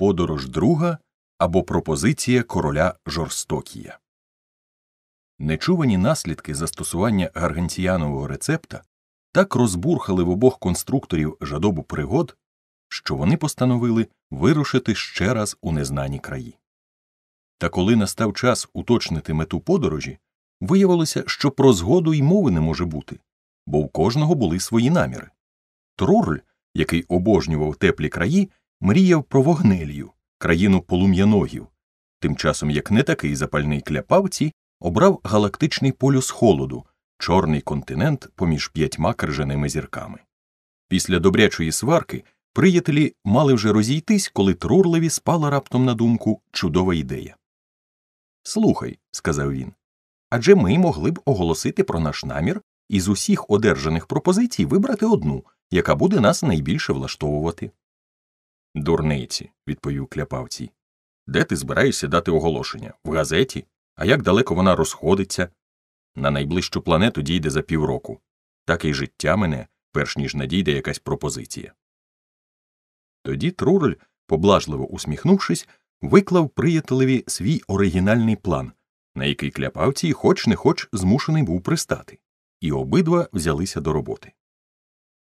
Подорож друга або пропозиція короля Жорстокія. Нечувані наслідки застосування гарганціянового рецепта так розбурхали в обох конструкторів жадобу пригод, що вони постановили вирушити ще раз у незнані краї. Та коли настав час уточнити мету подорожі, виявилося, що про згоду й мови не може бути, бо у кожного були свої наміри. Трорль, який обожнював теплі краї, мріяв про вогнелію, країну полум'яногів, тим часом як не такий запальний кляпавці обрав галактичний полюс холоду, чорний континент поміж п'ятьма крижаними зірками. Після добрячої сварки приятелі мали вже розійтись, коли Трурлеві спала раптом на думку чудова ідея. Слухай, сказав він, адже ми могли б оголосити про наш намір і з усіх одержаних пропозицій вибрати одну, яка буде нас найбільше влаштовувати. Дурниці, відповів кляпавцій. Де ти збираєшся дати оголошення? В газеті? А як далеко вона розходиться? На найближчу планету дійде за півроку. Так і життя мене, перш ніж надійде якась пропозиція. Тоді Трурель, поблажливо усміхнувшись, виклав приятелеві свій оригінальний план, на який кляпавці хоч не хоч змушений був пристати, і обидва взялися до роботи.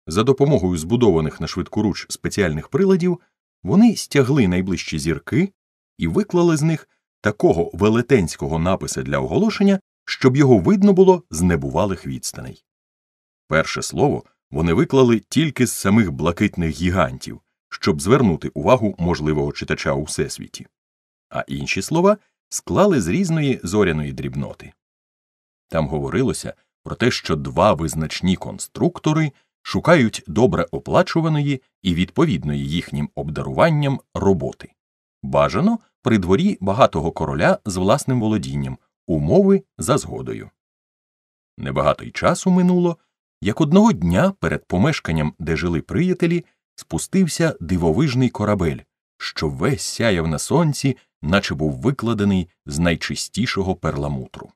За допомогою збудованих на швидкоруч спеціальних приладів вони стягли найближчі зірки і виклали з них такого велетенського написа для оголошення, щоб його видно було з небувалих відстаней. Перше слово вони виклали тільки з самих блакитних гігантів, щоб звернути увагу можливого читача у всесвіті, а інші слова склали з різної зоряної дрібноти. Там говорилося про те, що два визначні конструктори шукають добре оплачуваної і відповідної їхнім обдаруванням роботи. Бажано при дворі багатого короля з власним володінням, умови за згодою. Небагато й часу минуло, як одного дня перед помешканням, де жили приятелі, спустився дивовижний корабель, що весь сяяв на сонці, наче був викладений з найчистішого перламутру.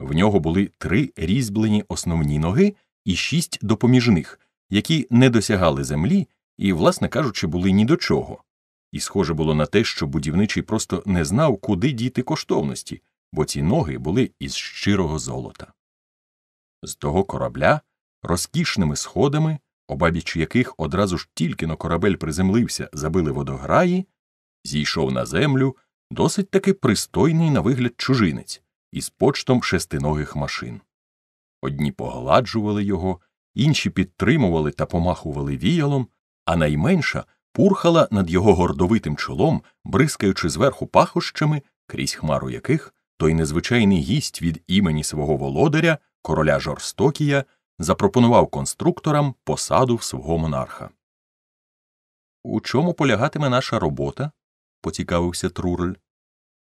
В нього були три різьблені основні ноги і шість допоміжних, які не досягали землі і, власне кажучи, були ні до чого. І схоже було на те, що будівничий просто не знав, куди діти коштовності, бо ці ноги були із щирого золота. З того корабля розкішними сходами, обабіч яких одразу ж тільки на корабель приземлився, забили водограї, зійшов на землю досить таки пристойний на вигляд чужинець із почтом шестиногих машин. Одні погладжували його, інші підтримували та помахували віялом, а найменша пурхала над його гордовитим чолом, бризкаючи зверху пахощами, крізь хмару яких той незвичайний гість від імені свого володаря, короля Жорстокія, запропонував конструкторам посаду в свого монарха. У чому полягатиме наша робота? поцікавився Трурель.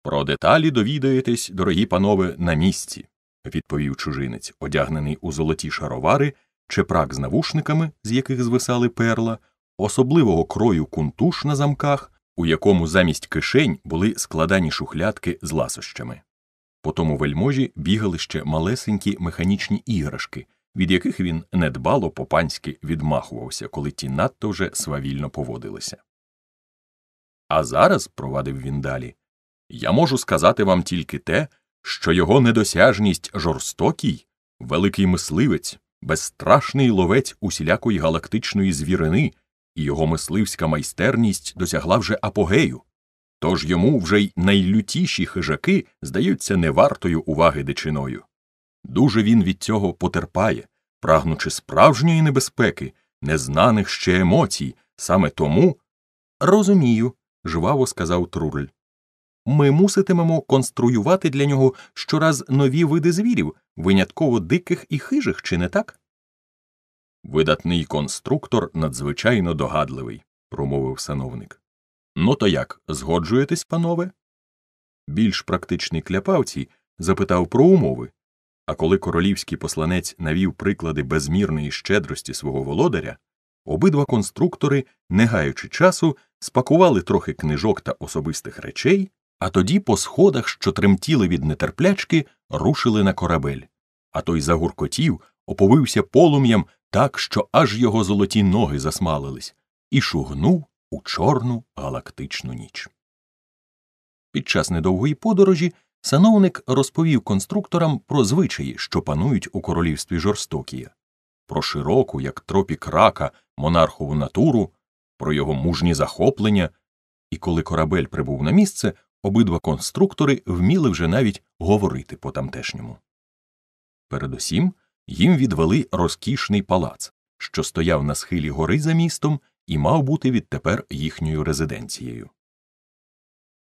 Про деталі довідаєтесь, дорогі панове, на місці, відповів чужинець, одягнений у золоті шаровари, чепрак з навушниками, з яких звисали перла, особливого крою кунтуш на замках, у якому замість кишень були складані шухлядки з ласощами. По тому вельможі бігали ще малесенькі механічні іграшки, від яких він недбало по панськи відмахувався, коли ті надто вже свавільно поводилися. А зараз, провадив він далі, я можу сказати вам тільки те, що його недосяжність жорстокий, великий мисливець, безстрашний ловець усілякої галактичної звірини, і його мисливська майстерність досягла вже апогею, тож йому вже й найлютіші хижаки здаються невартою уваги дичиною. Дуже він від цього потерпає, прагнучи справжньої небезпеки, незнаних ще емоцій, саме тому. Розумію, жваво сказав Труль. Ми муситимемо конструювати для нього щораз нові види звірів, винятково диких і хижих, чи не так? Видатний конструктор надзвичайно догадливий, промовив сановник. Ну то як, згоджуєтесь, панове? Більш практичний кляпавці запитав про умови, а коли королівський посланець навів приклади безмірної щедрості свого володаря, обидва конструктори, не гаючи часу, спакували трохи книжок та особистих речей, а тоді по сходах, що тремтіли від нетерплячки, рушили на корабель, а той загуркотів, оповився полум'ям так, що аж його золоті ноги засмалились, і шугнув у чорну галактичну ніч. Під час недовгої подорожі сановник розповів конструкторам про звичаї, що панують у королівстві Жорстокія, про широку, як тропік рака, монархову натуру, про його мужні захоплення, і коли корабель прибув на місце, обидва конструктори вміли вже навіть говорити по тамтешньому. Передусім їм відвели розкішний палац, що стояв на схилі гори за містом і мав бути відтепер їхньою резиденцією.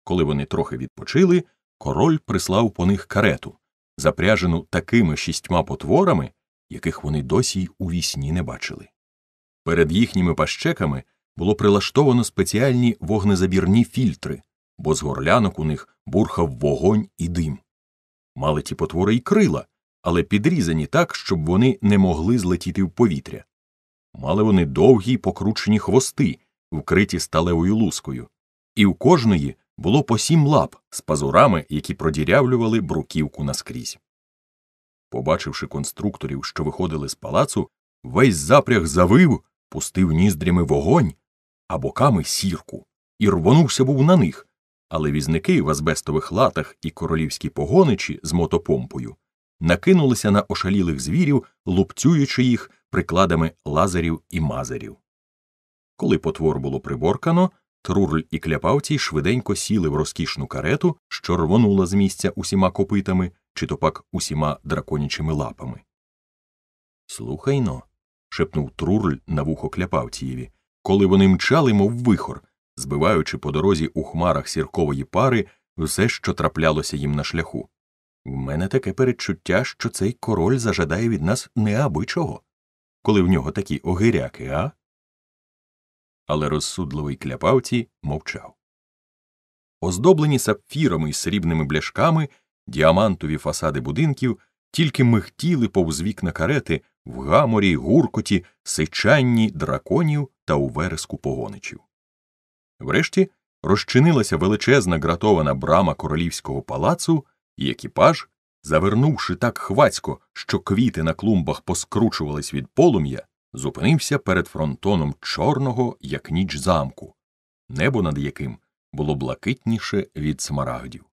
Коли вони трохи відпочили, король прислав по них карету, запряжену такими шістьма потворами, яких вони досі й у вісні не бачили. Перед їхніми пащеками було прилаштовано спеціальні вогнезабірні фільтри, бо з горлянок у них бурхав вогонь і дим. Мали ті потвори й крила, але підрізані так, щоб вони не могли злетіти в повітря. Мали вони довгі покручені хвости, вкриті сталевою лускою, і у кожної було по сім лап з пазурами, які продірявлювали бруківку наскрізь. Побачивши конструкторів, що виходили з палацу, весь запряг завив, пустив ніздрями вогонь, а боками сірку, і рвонувся був на них, але візники в азбестових латах і королівські погоничі з мотопомпою накинулися на ошалілих звірів, лупцюючи їх прикладами лазерів і мазерів. Коли потвор було приборкано, Трурль і кляпавці швиденько сіли в розкішну карету, що рвонула з місця усіма копитами, чи то пак усіма драконячими лапами. Слухай но. шепнув Трурль на вухо Кляпавцієві, коли вони мчали, мов вихор, збиваючи по дорозі у хмарах сіркової пари все, що траплялося їм на шляху. В мене таке передчуття, що цей король зажадає від нас неабичого, коли в нього такі огиряки, а? Але розсудливий кляпавці мовчав. Оздоблені сапфірами і срібними бляшками, діамантові фасади будинків тільки михтіли повз вікна карети в гаморі, гуркоті, сичанні драконів та у вереску погоничів. Врешті розчинилася величезна гратована брама королівського палацу, і екіпаж, завернувши так хвацько, що квіти на клумбах поскручувались від полум'я, зупинився перед фронтоном чорного, як ніч замку, небо над яким було блакитніше від смарагдів.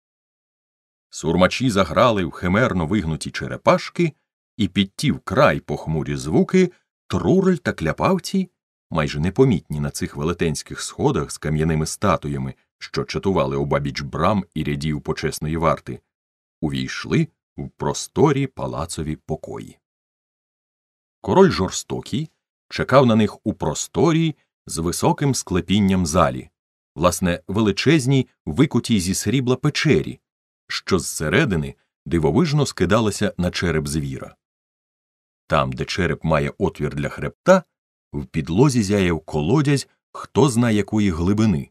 Сурмачі заграли в химерно вигнуті черепашки, і під ті вкрай похмурі звуки Трурель та кляпавці, майже непомітні на цих велетенських сходах з кам'яними статуями, що чатували обабіч брам і рядів почесної варти, увійшли в просторі палацові покої. Король жорстокий чекав на них у просторій з високим склепінням залі, власне, величезній викутій зі срібла печері, що зсередини дивовижно скидалася на череп звіра. Там, де череп має отвір для хребта, в підлозі зяяв колодязь хто зна якої глибини,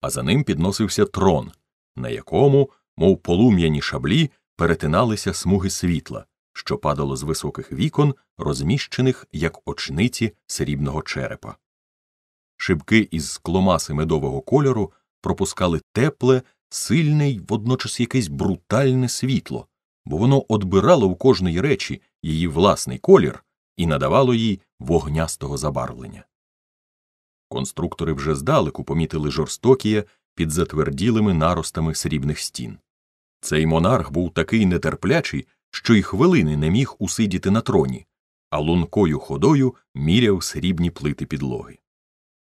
а за ним підносився трон, на якому, мов полум'яні шаблі, перетиналися смуги світла, що падало з високих вікон, розміщених як очниці срібного черепа. Шибки із скломаси медового кольору пропускали тепле, сильне й водночас якесь брутальне світло, бо воно одбирало у кожної речі її власний колір і надавало їй вогнястого забарвлення. Конструктори вже здалеку помітили жорстокіє під затверділими наростами срібних стін. Цей монарх був такий нетерплячий, що й хвилини не міг усидіти на троні, а лункою ходою міряв срібні плити підлоги.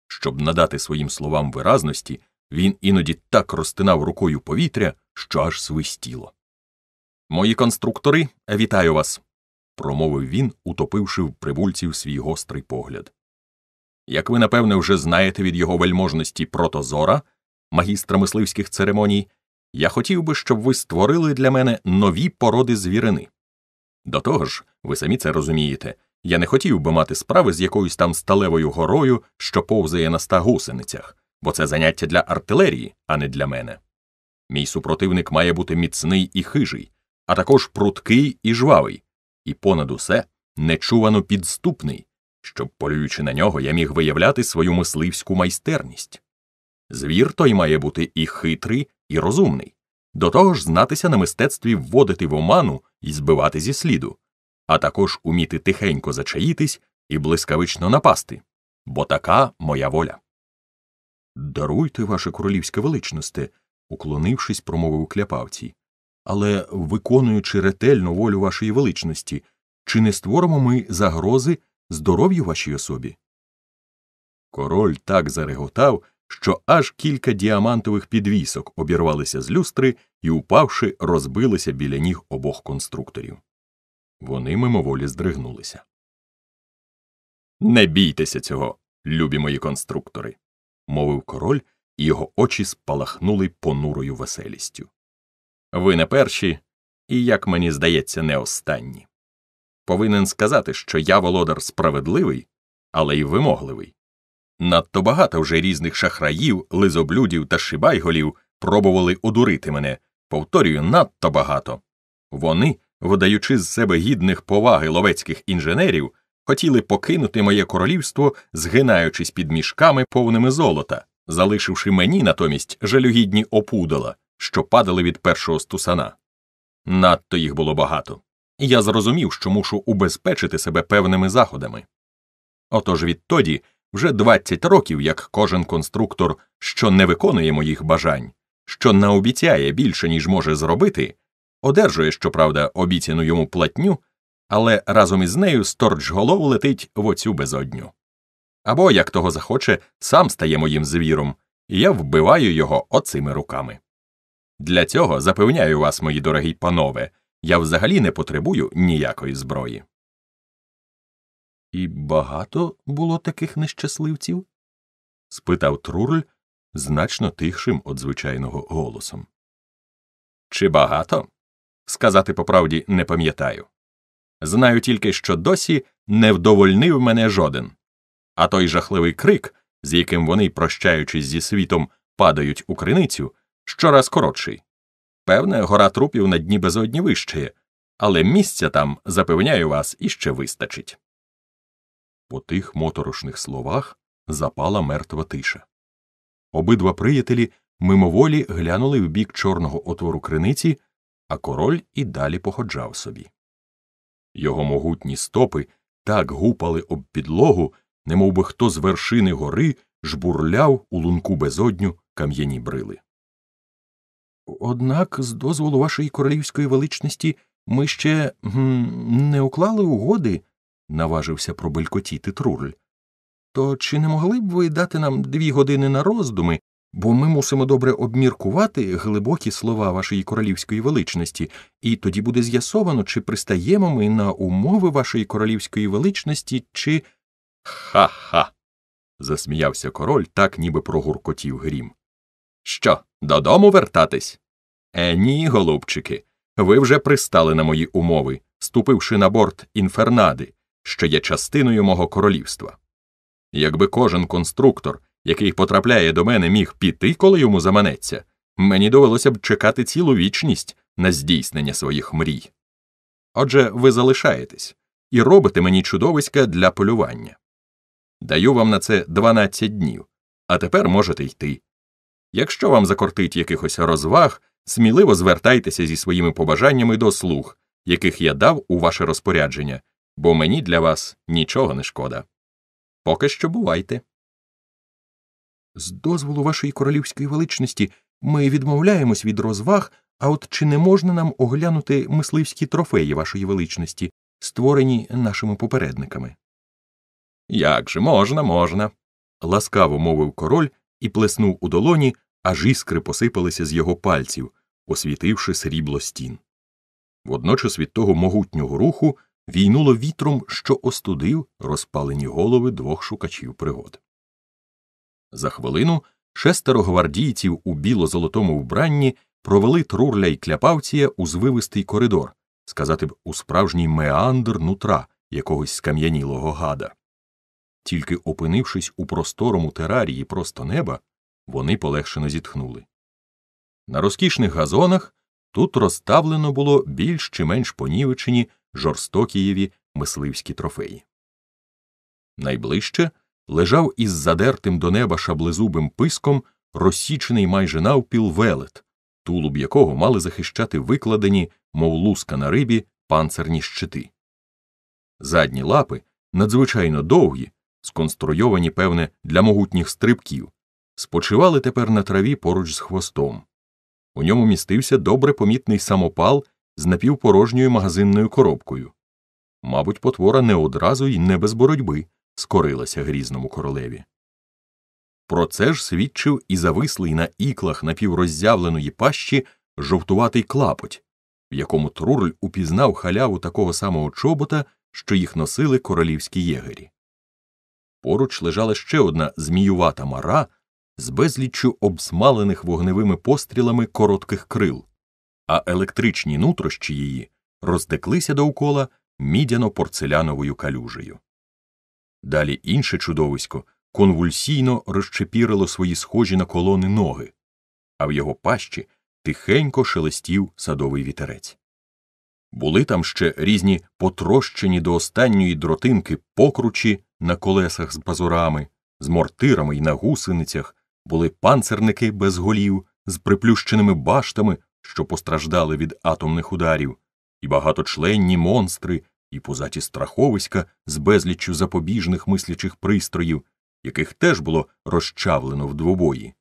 Щоб надати своїм словам виразності, він іноді так розтинав рукою повітря, що аж свистіло. Мої конструктори, вітаю вас. Промовив він, утопивши в прибульців свій гострий погляд. Як ви, напевне, вже знаєте від його вельможності протозора, магістра мисливських церемоній, я хотів би, щоб ви створили для мене нові породи звірини. До того ж, ви самі це розумієте, я не хотів би мати справи з якоюсь там сталевою горою, що повзає на ста гусеницях, бо це заняття для артилерії, а не для мене. Мій супротивник має бути міцний і хижий, а також пруткий і жвавий, і понад усе нечувано підступний, щоб, полюючи на нього, я міг виявляти свою мисливську майстерність. Звір той має бути і хитрий, і розумний, до того ж знатися на мистецтві вводити в оману і збивати зі сліду, а також уміти тихенько зачаїтись і блискавично напасти, бо така моя воля. Даруйте, ваше королівське величносте, уклонившись, промовив кляпавці. Але, виконуючи ретельно волю вашої величності, чи не створимо ми загрози здоров'ю вашій особі? Король так зареготав, що аж кілька діамантових підвісок обірвалися з люстри і, упавши, розбилися біля ніг обох конструкторів. Вони мимоволі здригнулися. Не бійтеся цього, любі мої конструктори, мовив король, і його очі спалахнули понурою веселістю. Ви не перші, і, як мені здається, не останні. Повинен сказати, що я володар справедливий, але й вимогливий. Надто багато вже різних шахраїв, лизоблюдів та шибайголів пробували одурити мене, повторюю, надто багато. Вони, видаючи з себе гідних поваги ловецьких інженерів, хотіли покинути моє королівство, згинаючись під мішками повними золота, залишивши мені натомість жалюгідні опудала, що падали від першого стусана. Надто їх було багато, і я зрозумів, що мушу убезпечити себе певними заходами. Отож відтоді вже 20 років, як кожен конструктор, що не виконує моїх бажань, що наобіцяє більше, ніж може зробити, одержує, щоправда, обіцяну йому платню, але разом із нею сторч голов летить в оцю безодню. Або, як того захоче, сам стає моїм звіром, і я вбиваю його оцими руками. Для цього запевняю вас, мої дорогі панове, я взагалі не потребую ніякої зброї. І багато було таких нещасливців? спитав Трурль значно тихшим від звичайного голосом. Чи багато? Сказати по правді не пам'ятаю. Знаю тільки, що досі не вдовольнив мене жоден. А той жахливий крик, з яким вони, прощаючись зі світом, падають у криницю, щораз коротший. Певне, гора трупів на дні безодні вищає, але місця там, запевняю вас, іще вистачить. По тих моторошних словах запала мертва тиша. Обидва приятелі мимоволі глянули в бік чорного отвору криниці, а король і далі походжав собі. Його могутні стопи так гупали об підлогу, немов би хто з вершини гори жбурляв у лунку безодню кам'яні брили. Однак, з дозволу вашої королівської величності, ми ще не уклали угоди, наважився пробелькотіти Трурль. То чи не могли б ви дати нам дві години на роздуми, бо ми мусимо добре обміркувати глибокі слова вашої королівської величності, і тоді буде з'ясовано, чи пристаємо ми на умови вашої королівської величності, чи. Ха ха. засміявся король, так ніби прогуркотів грім. Що, додому вертатись? Е, ні, голубчики. Ви вже пристали на мої умови, ступивши на борт інфернади, що є частиною мого королівства. Якби кожен конструктор, який потрапляє до мене, міг піти, коли йому заманеться, мені довелося б чекати цілу вічність на здійснення своїх мрій. Отже, ви залишаєтесь і робите мені чудовиська для полювання. Даю вам на це 12 днів, а тепер можете йти. Якщо вам закортить якихось розваг, сміливо звертайтеся зі своїми побажаннями до слуг, яких я дав у ваше розпорядження, бо мені для вас нічого не шкода. Поки що бувайте. З дозволу вашої королівської величності ми відмовляємось від розваг, а от чи не можна нам оглянути мисливські трофеї вашої величності, створені нашими попередниками? Як же можна, можна. ласкаво мовив король і плеснув у долоні, аж іскри посипалися з його пальців, освітивши срібло стін. Водночас від того могутнього руху війнуло вітром, що остудив розпалені голови двох шукачів пригод. За хвилину шестеро гвардійців у біло-золотому вбранні провели трурля й кляпавція у звивистий коридор, сказати б, у справжній меандр нутра якогось скам'янілого гада. Тільки опинившись у просторому терарії просто неба, вони полегшено зітхнули. На розкішних газонах тут розставлено було більш чи менш понівечені жорстокієві мисливські трофеї. Найближче лежав із задертим до неба шаблезубим писком розсічений майже навпіл велет, тулуб якого мали захищати викладені, мов луска на рибі, панцерні щити. Задні лапи, надзвичайно довгі, сконструйовані, певне, для могутніх стрибків, спочивали тепер на траві поруч з хвостом. У ньому містився добре помітний самопал з напівпорожньою магазинною коробкою. Мабуть, потвора не одразу і не без боротьби скорилася грізному королеві. Про це ж свідчив і завислий на іклах напівроззявленої пащі жовтуватий клапоть, в якому Трурль упізнав халяву такого самого чобота, що їх носили королівські єгері. Поруч лежала ще одна зміювата мара з безліччю обсмалених вогневими пострілами коротких крил, а електричні нутрощі її роздеклися довкола мідяно порцеляновою калюжею. Далі інше чудовисько конвульсійно розчепірило свої схожі на колони ноги, а в його пащі тихенько шелестів садовий вітерець. Були там ще різні потрощені до останньої дротинки покручі на колесах з пазурами, з мортирами й на гусеницях, були панцерники без голів, з приплющеними баштами, що постраждали від атомних ударів, і багаточленні монстри, і позаті страховиська з безліччю запобіжних мислячих пристроїв, яких теж було розчавлено в двобої.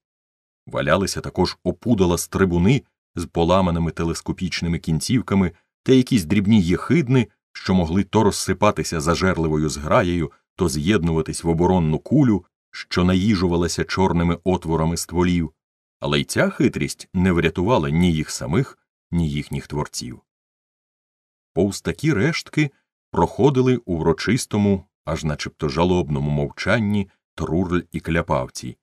Валялися також опудала стрибуни з поламаними телескопічними кінцівками та якісь дрібні єхидни, що могли то розсипатися зажерливою зграєю, то з'єднуватись в оборонну кулю, що наїжувалася чорними отворами стволів, але й ця хитрість не врятувала ні їх самих, ні їхніх творців. Повз такі рештки проходили у врочистому, аж начебто жалобному мовчанні Трурль і кляпавці,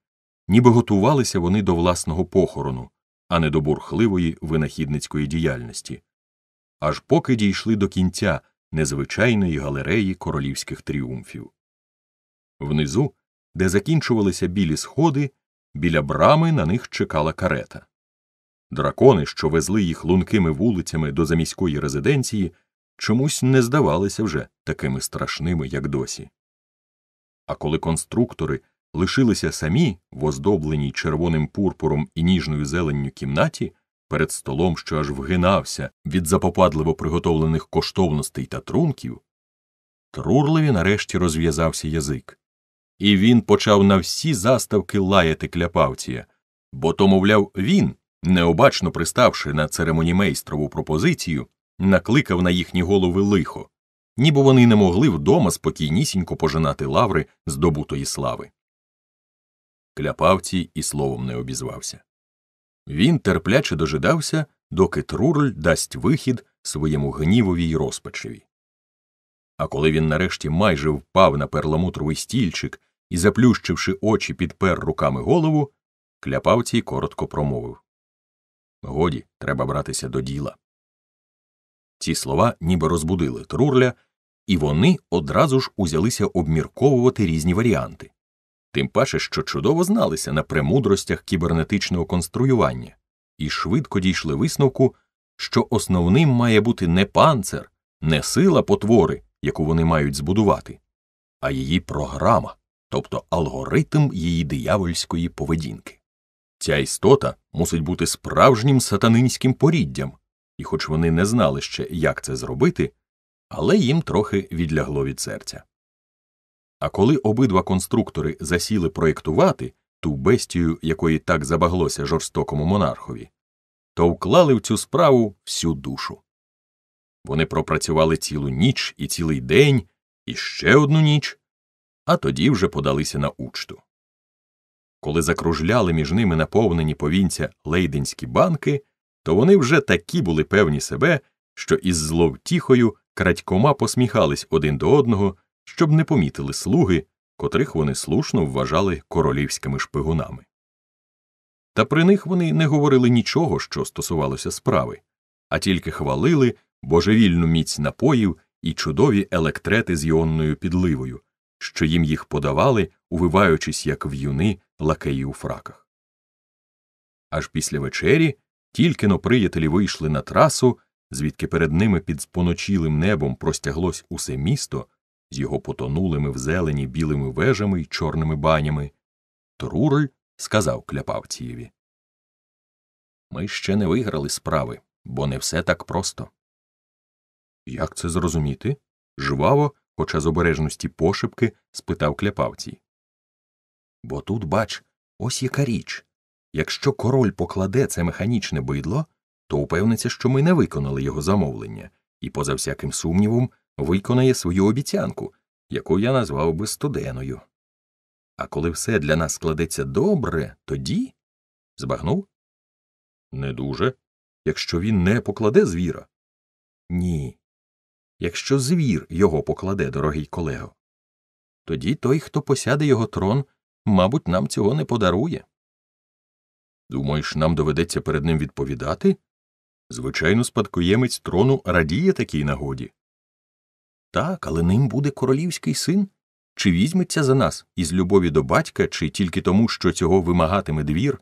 ніби готувалися вони до власного похорону, а не до бурхливої винахідницької діяльності, аж поки дійшли до кінця незвичайної галереї королівських тріумфів. Внизу, де закінчувалися білі сходи, біля брами на них чекала карета. Дракони, що везли їх лункими вулицями до заміської резиденції, чомусь не здавалися вже такими страшними, як досі. А коли конструктори лишилися самі в оздобленій червоним пурпуром і ніжною зеленню кімнаті, перед столом, що аж вгинався від запопадливо приготовлених коштовностей та трунків, Трурливі нарешті розв'язався язик, і він почав на всі заставки лаяти кляпавція, бо то, мовляв, він, необачно приставши на церемонімейстрову пропозицію, накликав на їхні голови лихо, ніби вони не могли вдома спокійнісінько пожинати лаври здобутої слави. Кляпавці і словом не обізвався. Він терпляче дожидався, доки Трурль дасть вихід своєму гнівові й розпачеві. А коли він нарешті майже впав на перламутровий стільчик і, заплющивши очі, підпер руками голову, кляпавцій коротко промовив. Годі, треба братися до діла. Ці слова ніби розбудили Трурля, і вони одразу ж узялися обмірковувати різні варіанти. Тим паче, що чудово зналися на премудростях кібернетичного конструювання, і швидко дійшли висновку, що основним має бути не панцир, не сила потвори, яку вони мають збудувати, а її програма, тобто алгоритм її диявольської поведінки. Ця істота мусить бути справжнім сатанинським поріддям, і, хоч вони не знали ще, як це зробити, але їм трохи відлягло від серця. А коли обидва конструктори засіли проєктувати ту бестію, якої так забаглося жорстокому монархові, то вклали в цю справу всю душу. Вони пропрацювали цілу ніч і цілий день, і ще одну ніч, а тоді вже подалися на учту. Коли закружляли між ними наповнені повінця лейденські банки, то вони вже такі були певні себе, що із зловтіхою крадькома посміхались один до одного щоб не помітили слуги, котрих вони слушно вважали королівськими шпигунами. Та при них вони не говорили нічого, що стосувалося справи, а тільки хвалили божевільну міць напоїв і чудові електрети з іонною підливою, що їм їх подавали, увиваючись, як в'юни лакеї у фраках. Аж після вечері тільки но приятелі вийшли на трасу, звідки перед ними під споночілим небом простяглось усе місто, з його потонулими в зелені білими вежами й чорними банями, Труроль сказав Кляпавцієві Ми ще не виграли справи, бо не все так просто. Як це зрозуміти? жваво, хоча з обережності пошепки, спитав Кляпавцій. Бо тут, бач, Ось яка річ. Якщо король покладе це механічне бидло, то упевниться, що ми не виконали його замовлення, і, поза всяким сумнівом, виконає свою обіцянку, яку я назвав би студеною. А коли все для нас складеться добре, тоді. Збагнув? Не дуже. Якщо він не покладе звіра. Ні. Якщо звір його покладе, дорогий колего, тоді той, хто посяде його трон, мабуть, нам цього не подарує. Думаєш, нам доведеться перед ним відповідати? Звичайно, спадкоємець трону радіє такій нагоді. Так, але ним буде королівський син. Чи візьметься за нас із любові до батька, чи тільки тому, що цього вимагатиме двір,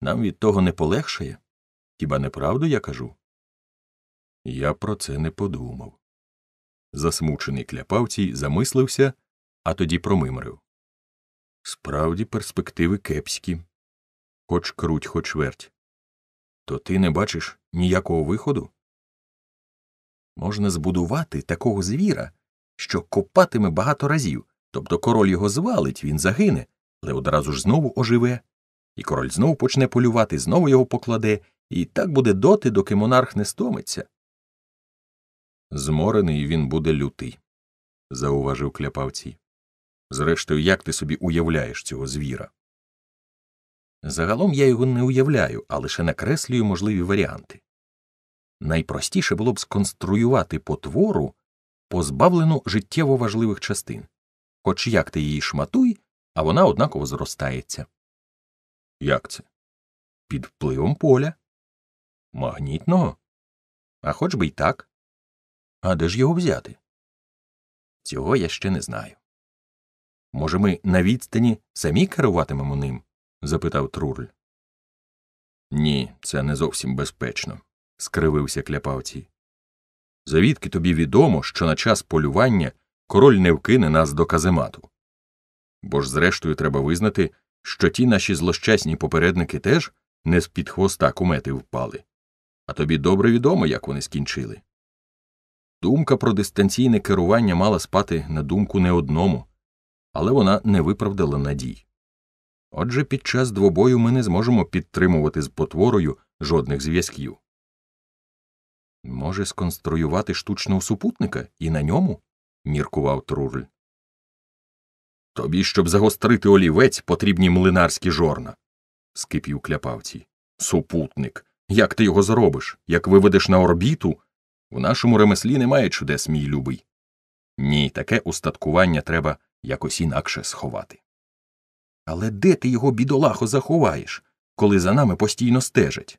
нам від того не полегшає? Хіба не правду я кажу? Я про це не подумав. Засмучений кляпавцій замислився, а тоді промимрив. Справді перспективи кепські, хоч круть, хоч верть. То ти не бачиш ніякого виходу? Можна збудувати такого звіра, що копатиме багато разів, тобто король його звалить, він загине, але одразу ж знову оживе, і король знову почне полювати, знову його покладе, і так буде доти, доки монарх не стомиться. Зморений він буде лютий, зауважив кляпавці. Зрештою, як ти собі уявляєш цього звіра? Загалом я його не уявляю, а лише накреслюю можливі варіанти. Найпростіше було б сконструювати потвору, позбавлену життєво важливих частин, хоч як ти її шматуй, а вона однаково зростається. Як це? Під впливом поля. Магнітного? А хоч би й так. А де ж його взяти? Цього я ще не знаю. Може, ми на відстані самі керуватимемо ним? запитав Трурль. Ні, це не зовсім безпечно, скривився кляпавці. Завідки тобі відомо, що на час полювання король не вкине нас до каземату. Бо ж, зрештою, треба визнати, що ті наші злощасні попередники теж не з під хвоста кумети впали, а тобі добре відомо, як вони скінчили. Думка про дистанційне керування мала спати на думку не одному, але вона не виправдала надій. Отже, під час двобою ми не зможемо підтримувати з потворою жодних зв'язків. Може, сконструювати штучного супутника і на ньому? міркував Трурль. Тобі, щоб загострити олівець, потрібні млинарські жорна, скипів кляпавці. Супутник. Як ти його зробиш? Як виведеш на орбіту? В нашому ремеслі немає чудес, мій любий. Ні, таке устаткування треба якось інакше сховати. Але де ти його бідолахо заховаєш, коли за нами постійно стежать?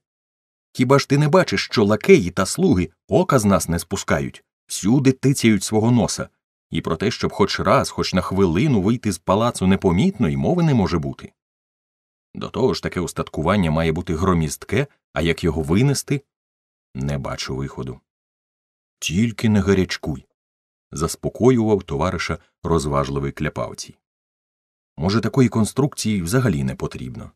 Хіба ж ти не бачиш, що лакеї та слуги ока з нас не спускають, всюди тицяють свого носа, і про те, щоб хоч раз, хоч на хвилину вийти з палацу непомітно, й мови не може бути. До того ж таке устаткування має бути громістке, а як його винести, не бачу виходу. Тільки не гарячкуй, заспокоював товариша розважливий кляпавці. Може, такої конструкції взагалі не потрібно.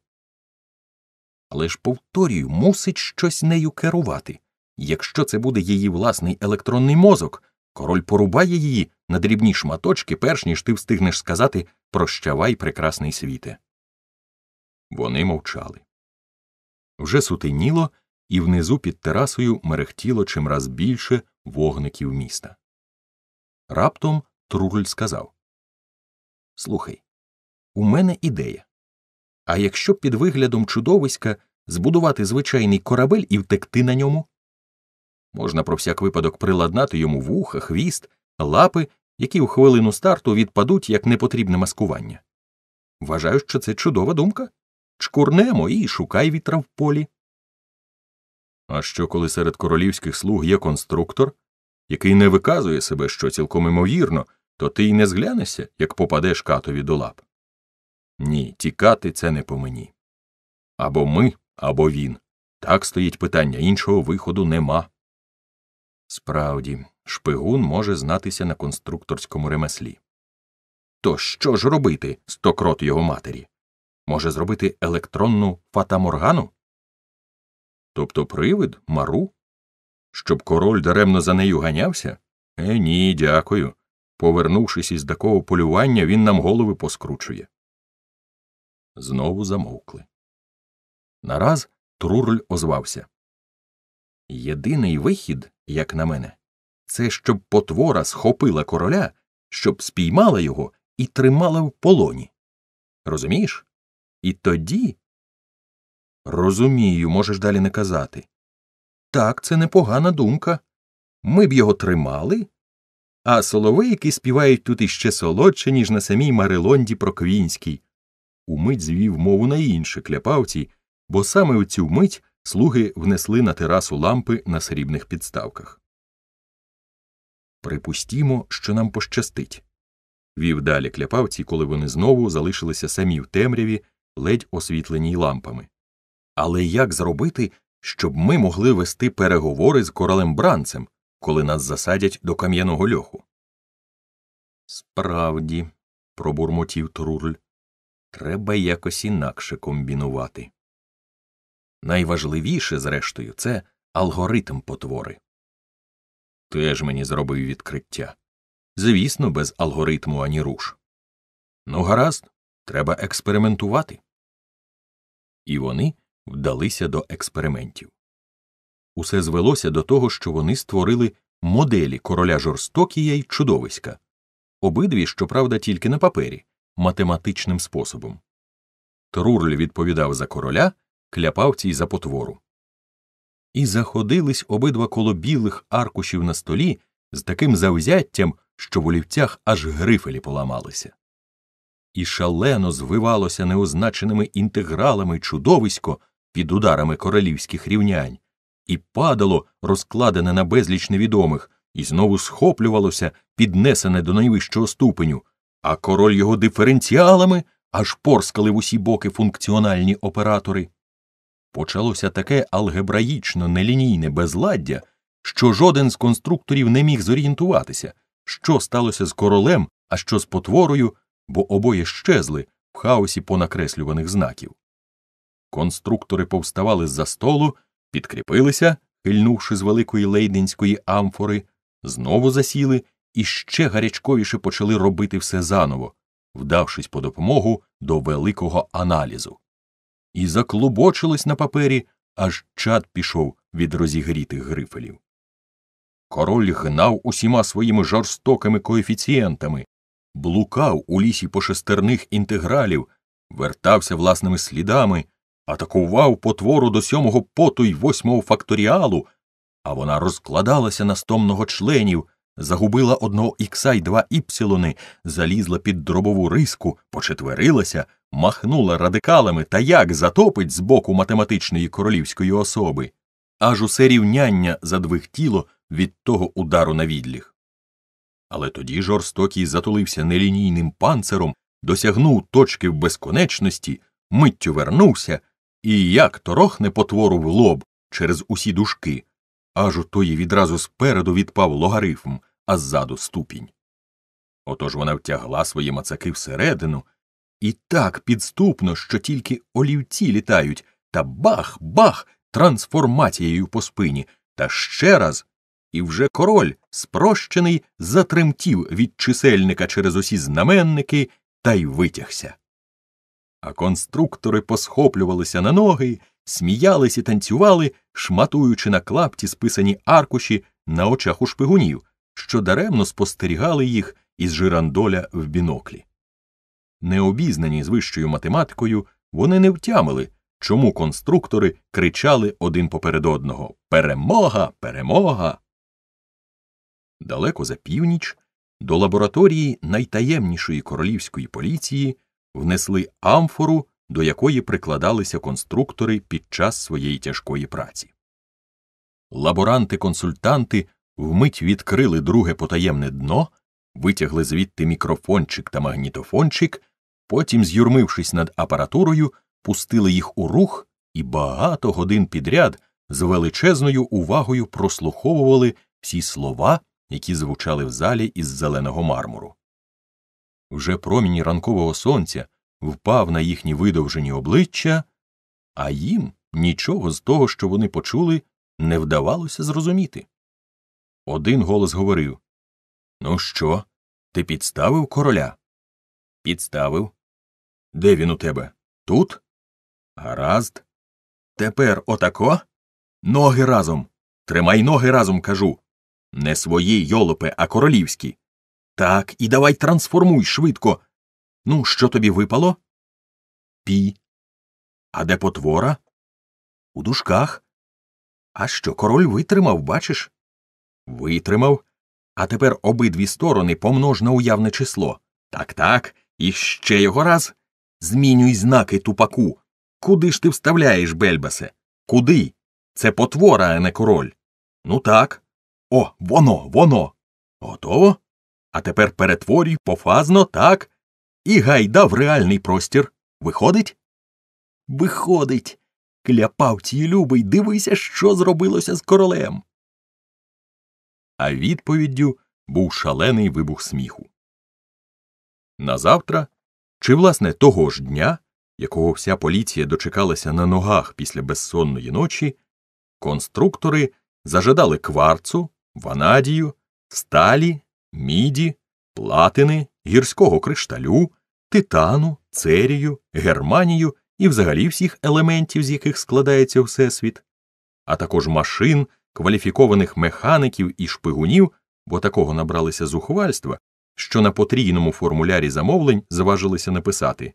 Але ж, повторюю, мусить щось нею керувати. Якщо це буде її власний електронний мозок, король порубає її на дрібні шматочки, перш ніж ти встигнеш сказати Прощавай, прекрасний світе. Вони мовчали. Вже сутеніло, і внизу під терасою мерехтіло чимраз більше вогників міста. Раптом Труль сказав Слухай, у мене ідея. А якщо під виглядом чудовиська збудувати звичайний корабель і втекти на ньому? Можна про всяк випадок приладнати йому вуха, хвіст, лапи, які у хвилину старту відпадуть як непотрібне маскування. Вважаю, що це чудова думка. Чкурнемо і шукай вітра в полі. А що, коли серед королівських слуг є конструктор, який не виказує себе, що цілком імовірно, то ти й не зглянешся, як попадеш катові до лап. Ні, тікати це не по мені. Або ми, або він. Так стоїть питання, іншого виходу нема. Справді, шпигун може знатися на конструкторському ремеслі. То що ж робити, стокрот його матері? Може зробити електронну фатаморгану? Тобто привид, мару? Щоб король даремно за нею ганявся? Е, ні, дякую. Повернувшись із такого полювання, він нам голови поскручує. Знову замовкли. Нараз Трурль озвався. Єдиний вихід, як на мене, це щоб потвора схопила короля, щоб спіймала його і тримала в полоні. Розумієш? І тоді. Розумію, можеш далі не казати. Так, це непогана думка. Ми б його тримали, а соловейки співають тут іще солодше, ніж на самій Марилонді Проквінській. Умить звів мову на інше кляпавці, бо саме у цю мить слуги внесли на терасу лампи на срібних підставках. Припустімо, що нам пощастить. Вів далі кляпавці, коли вони знову залишилися самі в темряві, ледь освітленій лампами. Але як зробити, щоб ми могли вести переговори з королем бранцем, коли нас засадять до кам'яного льоху? Справді, пробурмотів Трурль, треба якось інакше комбінувати. Найважливіше, зрештою, це алгоритм потвори. Теж мені зробив відкриття. Звісно, без алгоритму ані руш. Ну, гаразд, треба експериментувати. І вони вдалися до експериментів. Усе звелося до того, що вони створили моделі короля жорстокія й чудовиська, обидві, щоправда, тільки на папері, математичним способом. Трурль відповідав за короля, кляпавці й за потвору. І заходились обидва коло білих аркушів на столі з таким завзяттям, що в олівцях аж грифелі поламалися. І шалено звивалося неозначеними інтегралами чудовисько під ударами королівських рівнянь, і падало, розкладене на безліч невідомих, і знову схоплювалося, піднесене до найвищого ступеню, а король його диференціалами аж порскали в усі боки функціональні оператори. Почалося таке алгебраїчно нелінійне безладдя, що жоден з конструкторів не міг зорієнтуватися, що сталося з королем, а що з потворою, бо обоє щезли в хаосі понакреслюваних знаків. Конструктори повставали з за столу, підкріпилися, хильнувши з великої лейденської амфори, знову засіли і ще гарячковіше почали робити все заново, вдавшись по допомогу до великого аналізу. І заклубочилось на папері, аж чад пішов від розігрітих грифелів. Король гнав усіма своїми жорстокими коефіцієнтами, блукав у лісі пошестерних інтегралів, вертався власними слідами, атакував потвору до сьомого поту й восьмого факторіалу, а вона розкладалася на сто многочленів, загубила одного ікса й два іпсилони, залізла під дробову риску, почетверилася, махнула радикалами та як затопить з боку математичної королівської особи. Аж усе рівняння задвихтіло від того удару на відліг. Але тоді жорстокий затулився нелінійним панциром, досягнув точки в безконечності, миттю вернувся і як торохне потвору в лоб через усі дужки, аж у тої відразу спереду відпав логарифм, а ззаду ступінь. Отож вона втягла свої мацаки всередину, і так підступно, що тільки олівці літають, та бах, бах, трансформацією по спині, та ще раз, і вже король, спрощений, затремтів від чисельника через усі знаменники та й витягся. А конструктори посхоплювалися на ноги, сміялись і танцювали, шматуючи на клапті списані аркуші на очах у шпигунів, що даремно спостерігали їх із жирандоля в біноклі. Необізнані з вищою математикою, вони не втямили, чому конструктори кричали один поперед одного Перемога, перемога. Далеко за північ до лабораторії найтаємнішої королівської поліції внесли амфору, до якої прикладалися конструктори під час своєї тяжкої праці. Лаборанти-консультанти вмить відкрили друге потаємне дно, витягли звідти мікрофончик та магнітофончик, потім, з'юрмившись над апаратурою, пустили їх у рух і багато годин підряд з величезною увагою прослуховували всі слова, які звучали в залі із зеленого мармуру. Вже промінь ранкового сонця впав на їхні видовжені обличчя, а їм нічого з того, що вони почули, не вдавалося зрозуміти. Один голос говорив Ну що, ти підставив короля? Підставив. Де він у тебе? Тут? Гаразд. Тепер отако? Ноги разом. Тримай ноги разом, кажу. Не свої, йолопе, а королівські. Так, і давай трансформуй швидко. Ну, що тобі випало? Пі. А де потвора? У дужках. А що, король витримав, бачиш? Витримав. А тепер обидві сторони помнож на уявне число. Так, так, і ще його раз. Змінюй знаки тупаку. Куди ж ти вставляєш, Бельбасе? Куди? Це потвора, а не король. Ну так. О, воно, воно. Готово? А тепер перетворюй пофазно, так? І гайда в реальний простір. Виходить? Виходить. Кляпавці любий, дивися, що зробилося з королем. А відповіддю був шалений вибух сміху. Назавтра, чи власне того ж дня, якого вся поліція дочекалася на ногах після безсонної ночі, конструктори зажадали кварцу, ванадію, сталі, міді, платини, гірського кришталю, титану, церію, германію і взагалі всіх елементів, з яких складається Всесвіт, а також машин, кваліфікованих механіків і шпигунів, бо такого набралися зухвальства, що на потрійному формулярі замовлень зважилися написати.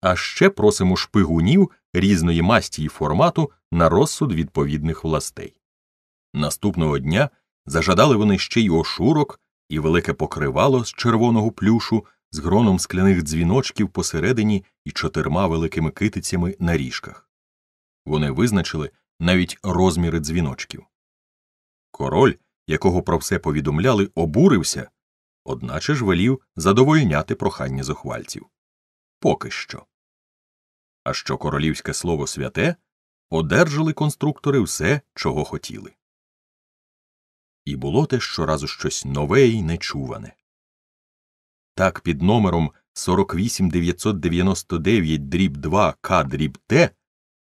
А ще просимо шпигунів різної масті і формату на розсуд відповідних властей. Наступного дня зажадали вони ще й ошурок і велике покривало з червоного плюшу з гроном скляних дзвіночків посередині і чотирма великими китицями на ріжках. Вони визначили навіть розміри дзвіночків. Король, якого про все повідомляли, обурився, одначе ж велів задовольняти прохання зухвальців. Поки що. А що королівське слово святе, одержали конструктори все, чого хотіли. І було те щоразу щось нове і нечуване. Так під номером 48999 дріб 2 К дріб Т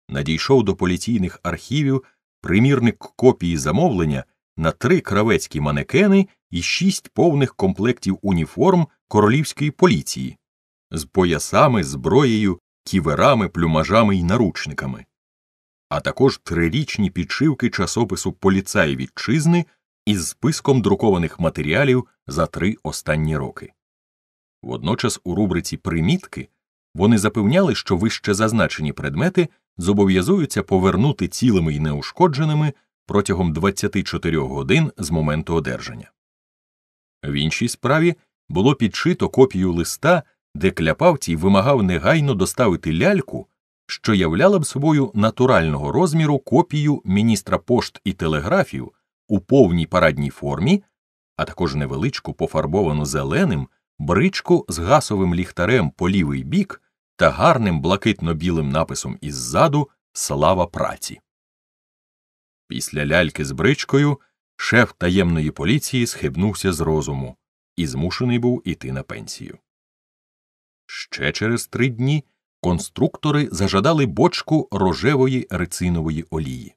надійшов до поліційних архівів примірник копії замовлення на три кравецькі манекени і шість повних комплектів уніформ королівської поліції з поясами, зброєю, ківерами, плюмажами і наручниками, а також трирічні підшивки часопису Поліцай вітчизни із списком друкованих матеріалів за три останні роки. Водночас у рубриці Примітки вони запевняли, що вище зазначені предмети зобов'язуються повернути цілими і неушкодженими протягом 24 годин з моменту одержання. В іншій справі було підшито копію листа, де Кляпавтій вимагав негайно доставити ляльку, що являла б собою натурального розміру копію міністра пошт і телеграфів у повній парадній формі, а також невеличку пофарбовану зеленим бричку з гасовим ліхтарем по лівий бік та гарним блакитно-білим написом іззаду Слава праці. Після ляльки з бричкою шеф таємної поліції схибнувся з розуму і змушений був іти на пенсію. Ще через три дні конструктори зажадали бочку рожевої рецинової олії.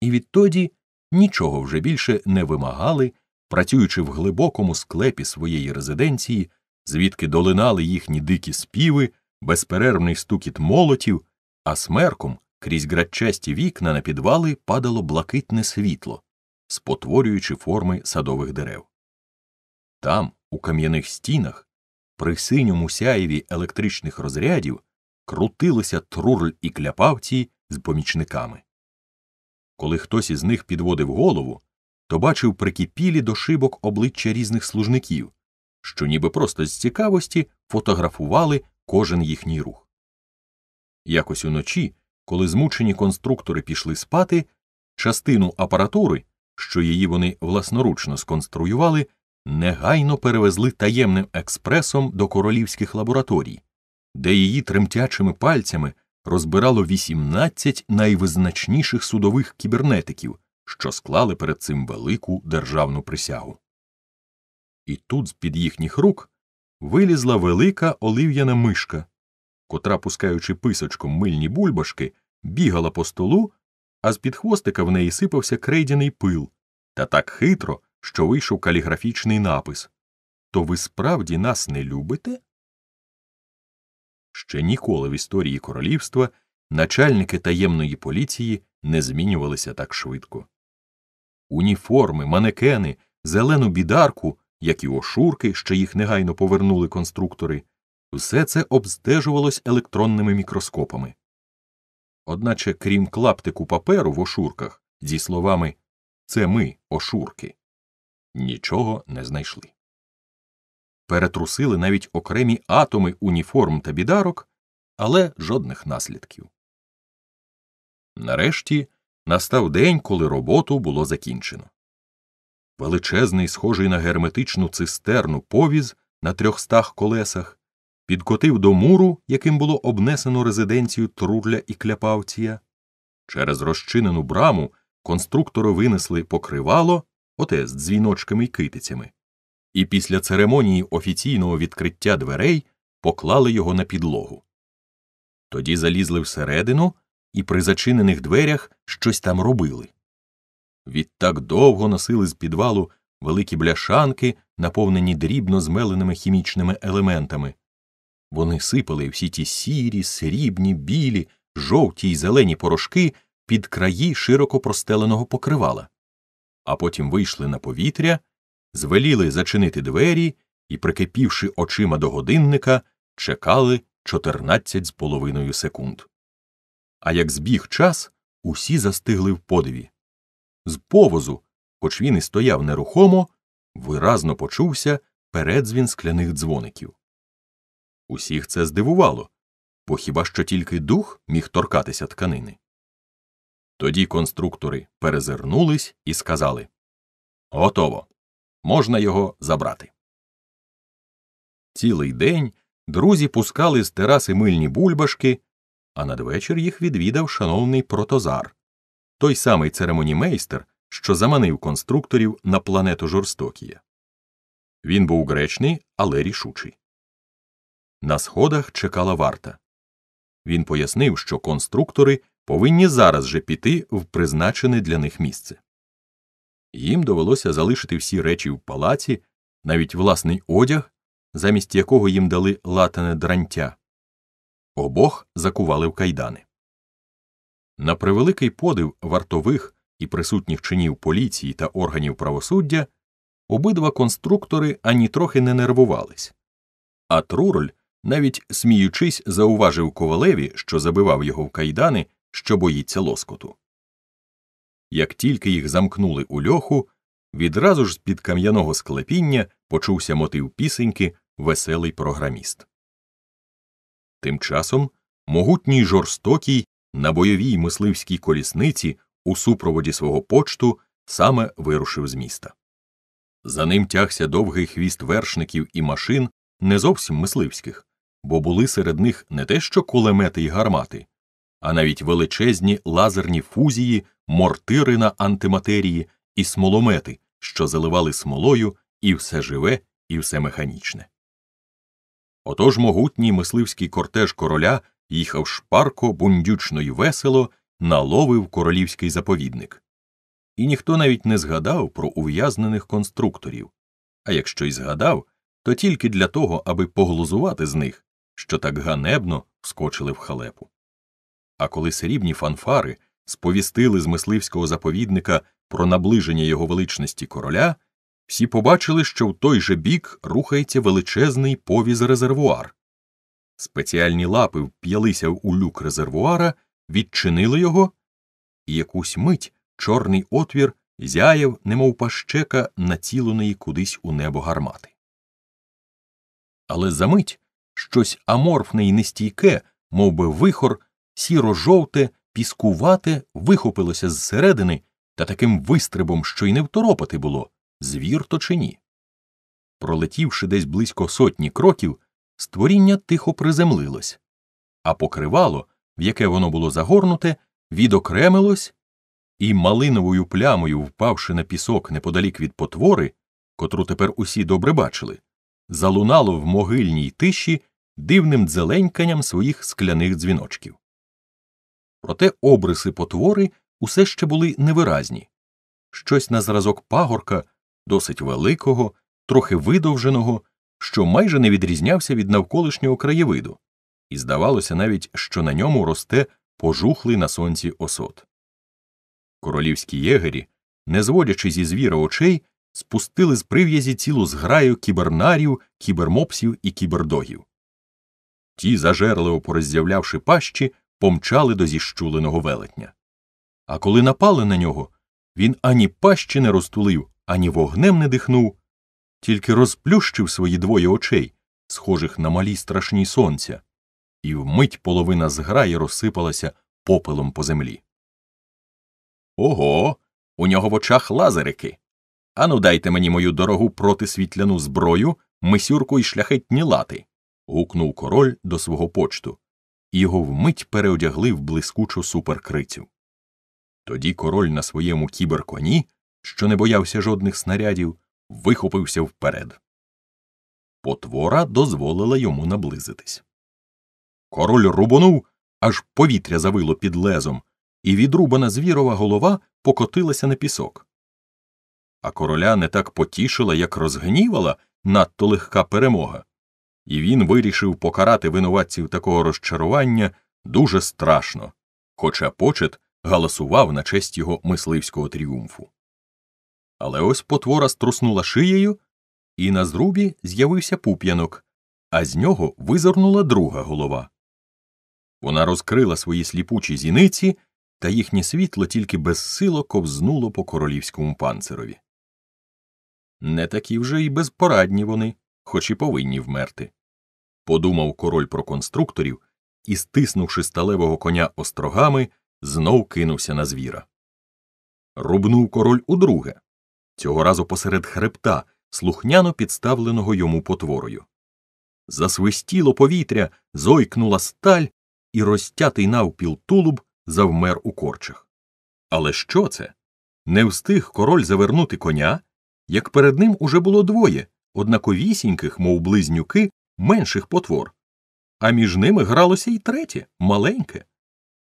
І відтоді нічого вже більше не вимагали, працюючи в глибокому склепі своєї резиденції, звідки долинали їхні дикі співи, безперервний стукіт молотів, а смерком крізь градчасті вікна на підвали падало блакитне світло, спотворюючи форми садових дерев. Там, у кам'яних стінах, при синьому сяєві електричних розрядів, крутилися трурль і кляпавці з помічниками. Коли хтось із них підводив голову, то бачив прикипілі до шибок обличчя різних служників, що ніби просто з цікавості фотографували кожен їхній рух. Якось уночі, коли змучені конструктори пішли спати, частину апаратури, що її вони власноручно сконструювали, негайно перевезли таємним експресом до королівських лабораторій, де її тремтячими пальцями розбирало 18 найвизначніших судових кібернетиків, що склали перед цим велику державну присягу. І тут з під їхніх рук вилізла велика олив'яна мишка, котра, пускаючи писочком мильні бульбашки, бігала по столу, а з під хвостика в неї сипався крейдяний пил, та так хитро, що вийшов каліграфічний напис То ви справді нас не любите? Ще ніколи в історії королівства начальники таємної поліції не змінювалися так швидко. Уніформи, манекени, зелену бідарку, як і ошурки, що їх негайно повернули конструктори, все це обстежувалось електронними мікроскопами. Одначе, крім клаптику паперу в ошурках зі словами Це ми, ошурки, нічого не знайшли. Перетрусили навіть окремі атоми уніформ та бідарок, але жодних наслідків. Нарешті настав день, коли роботу було закінчено. Величезний, схожий на герметичну цистерну повіз на трьохстах колесах, підкотив до муру, яким було обнесено резиденцію Трурля і Кляпавція. Через розчинену браму конструктори винесли покривало, оте з дзвіночками й китицями, і після церемонії офіційного відкриття дверей поклали його на підлогу. Тоді залізли всередину і при зачинених дверях щось там робили. Відтак довго носили з підвалу великі бляшанки, наповнені дрібно змеленими хімічними елементами. Вони сипали всі ті сірі, срібні, білі, жовті й зелені порошки під краї широко простеленого покривала, а потім вийшли на повітря, звеліли зачинити двері і, прикипівши очима до годинника, чекали 14 з половиною секунд. А як збіг час, усі застигли в подиві. З повозу, хоч він і стояв нерухомо, виразно почувся передзвін скляних дзвоників. Усіх це здивувало, бо хіба що тільки дух міг торкатися тканини. Тоді конструктори перезирнулись і сказали Готово. Можна його забрати. Цілий день друзі пускали з тераси мильні бульбашки, а надвечір їх відвідав шановний протозар, той самий церемонімейстер, що заманив конструкторів на планету Жорстокія. Він був гречний, але рішучий. На сходах чекала варта. Він пояснив, що конструктори повинні зараз же піти в призначене для них місце. Їм довелося залишити всі речі в палаці, навіть власний одяг, замість якого їм дали латане дрантя. Обох закували в кайдани. На превеликий подив вартових і присутніх чинів поліції та органів правосуддя обидва конструктори ані трохи не нервувались, а Труроль, навіть сміючись, зауважив ковалеві, що забивав його в кайдани, що боїться лоскоту. Як тільки їх замкнули у льоху, відразу ж з під кам'яного склепіння почувся мотив пісеньки Веселий програміст. Тим часом могутній жорстокий на бойовій мисливській колісниці у супроводі свого почту саме вирушив з міста. За ним тягся довгий хвіст вершників і машин не зовсім мисливських, бо були серед них не те що кулемети й гармати, а навіть величезні лазерні фузії, мортири на антиматерії і смоломети, що заливали смолою і все живе, і все механічне. Отож могутній мисливський кортеж короля їхав шпарко, бундючно й весело, наловив королівський заповідник. І ніхто навіть не згадав про ув'язнених конструкторів, а якщо й згадав, то тільки для того, аби поглузувати з них, що так ганебно вскочили в халепу. А коли срібні фанфари сповістили з мисливського заповідника про наближення його величності короля, всі побачили, що в той же бік рухається величезний повіз резервуар. Спеціальні лапи вп'ялися у люк резервуара, відчинили його, і якусь мить чорний отвір зяяв, немов пащека, націленої кудись у небо гармати. Але за мить щось аморфне і нестійке, мов би вихор, сіро жовте, піскувате, вихопилося зсередини та таким вистрибом, що й не второпати було, звір то чи ні. Пролетівши десь близько сотні кроків, створіння тихо приземлилось, а покривало, в яке воно було загорнуте, відокремилось, і малиновою плямою, впавши на пісок неподалік від потвори, котру тепер усі добре бачили, залунало в могильній тиші дивним дзеленьканням своїх скляних дзвіночків. Проте обриси потвори усе ще були невиразні щось на зразок пагорка, досить великого, трохи видовженого, що майже не відрізнявся від навколишнього краєвиду, і здавалося навіть, що на ньому росте пожухлий на сонці осот. Королівські єгері, не зводячи зі звіра очей, спустили з прив'язі цілу зграю кібернарів, кібермопсів і кібердогів. Ті, зажерливо пороззявлявши пащі, помчали до зіщуленого велетня. А коли напали на нього, він ані пащі не розтулив, ані вогнем не дихнув, тільки розплющив свої двоє очей, схожих на малі страшні сонця, і вмить половина зграї розсипалася попелом по землі. Ого, у нього в очах лазерики. Ану, дайте мені мою дорогу протисвітляну зброю, мисюрку й шляхетні лати. гукнув король до свого почту, і його вмить переодягли в блискучу суперкрицю. Тоді король на своєму кіберконі, що не боявся жодних снарядів, вихопився вперед. Потвора дозволила йому наблизитись. Король рубонув, аж повітря завило під лезом, і відрубана звірова голова покотилася на пісок. А короля не так потішила, як розгнівала надто легка перемога, і він вирішив покарати винуватців такого розчарування дуже страшно, хоча почет галасував на честь його мисливського тріумфу. Але ось потвора струснула шиєю, і на зрубі з'явився пуп'янок, а з нього визирнула друга голова. Вона розкрила свої сліпучі зіниці, та їхнє світло тільки безсило ковзнуло по королівському панцирові. Не такі вже й безпорадні вони, хоч і повинні вмерти. Подумав король про конструкторів і, стиснувши сталевого коня острогами, знов кинувся на звіра. Рубнув король удруге, цього разу посеред хребта, слухняно підставленого йому потворою. Засвистіло повітря, зойкнула сталь, і розтятий навпіл тулуб завмер у корчах. Але що це? Не встиг король завернути коня, як перед ним уже було двоє однаковісіньких, мов близнюки, менших потвор, а між ними гралося й третє, маленьке.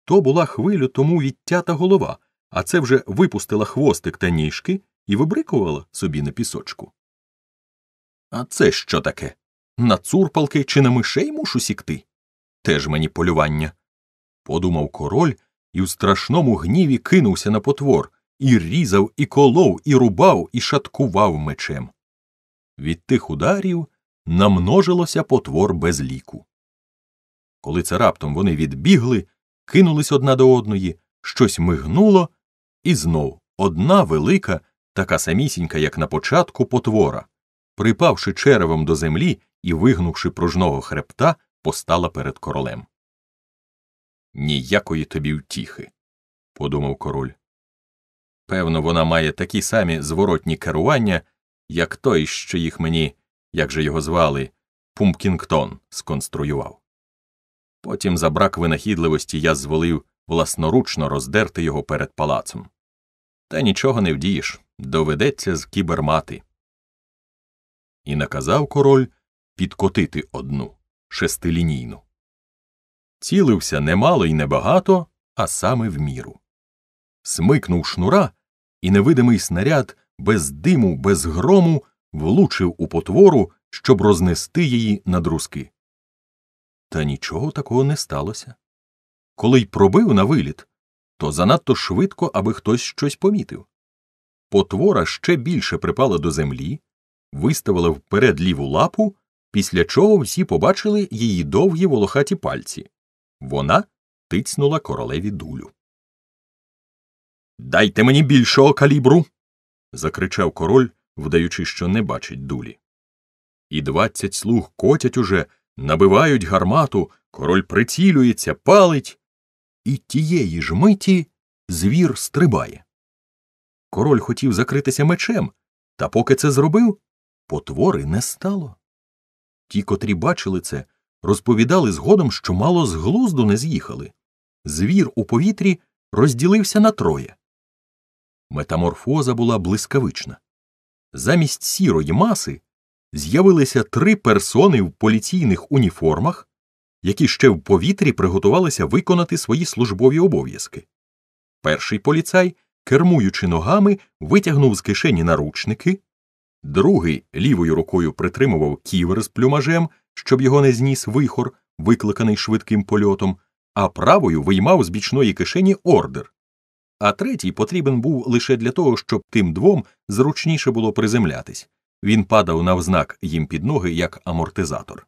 То була хвилю тому відтята голова, а це вже випустила хвостик та ніжки і вибрикувала собі на пісочку. А це що таке? На цурпалки чи на мишей мушу сікти? Теж мені полювання. Подумав король і в страшному гніві кинувся на потвор і різав, і колов, і рубав, і шаткував мечем. Від тих ударів намножилося потвор без ліку. Коли це раптом вони відбігли, кинулись одна до одної, щось мигнуло, і знов одна велика, така самісінька, як на початку, потвора, припавши черевом до землі і вигнувши пружного хребта, постала перед королем. Ніякої тобі втіхи, подумав король. Певно, вона має такі самі зворотні керування, як той, що їх мені, як же його звали, Пумпкінгтон сконструював. Потім за брак винахідливості я зволив власноручно роздерти його перед палацом. Та нічого не вдієш, доведеться скібермати. І наказав король підкотити одну шестилінійну. Цілився немало й небагато, а саме в міру. Смикнув шнура, і невидимий снаряд без диму, без грому влучив у потвору, щоб рознести її на друзки. Та нічого такого не сталося. Коли й пробив на виліт, то занадто швидко, аби хтось щось помітив. Потвора ще більше припала до землі, виставила вперед ліву лапу, після чого всі побачили її довгі волохаті пальці. Вона тицнула королеві дулю. Дайте мені більшого калібру. Закричав король, вдаючи, що не бачить дулі. І двадцять слуг котять уже, набивають гармату, король прицілюється, палить, і тієї ж миті звір стрибає. Король хотів закритися мечем, та поки це зробив, потвори не стало. Ті, котрі бачили це, розповідали згодом, що мало з глузду не з'їхали. Звір у повітрі розділився на троє. Метаморфоза була блискавична. Замість сірої маси з'явилися три персони в поліційних уніформах, які ще в повітрі приготувалися виконати свої службові обов'язки. Перший поліцай, кермуючи ногами, витягнув з кишені наручники, другий лівою рукою притримував ківер з плюмажем, щоб його не зніс вихор, викликаний швидким польотом, а правою виймав з бічної кишені ордер. А третій потрібен був лише для того, щоб тим двом зручніше було приземлятись. Він падав навзнак їм під ноги як амортизатор.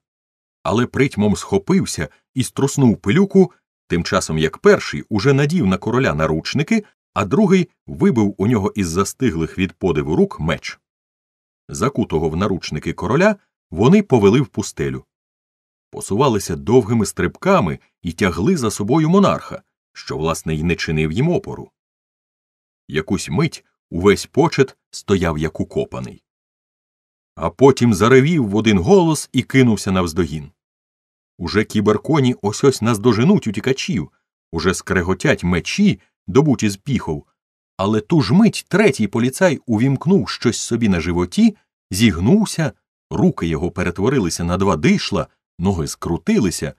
Але притьмом схопився і струснув пилюку, тим часом як перший уже надів на короля наручники, а другий вибив у нього із застиглих від подиву рук меч. Закутого в наручники короля вони повели в пустелю. Посувалися довгими стрибками і тягли за собою монарха, що, власне, й не чинив їм опору. Якусь мить увесь почет стояв як укопаний. А потім заревів в один голос і кинувся навздогін. Уже кіберконі ось ось наздоженуть утікачів, уже скреготять мечі, добуті з піхов, але ту ж мить третій поліцай увімкнув щось собі на животі, зігнувся, руки його перетворилися на два дишла, ноги скрутилися,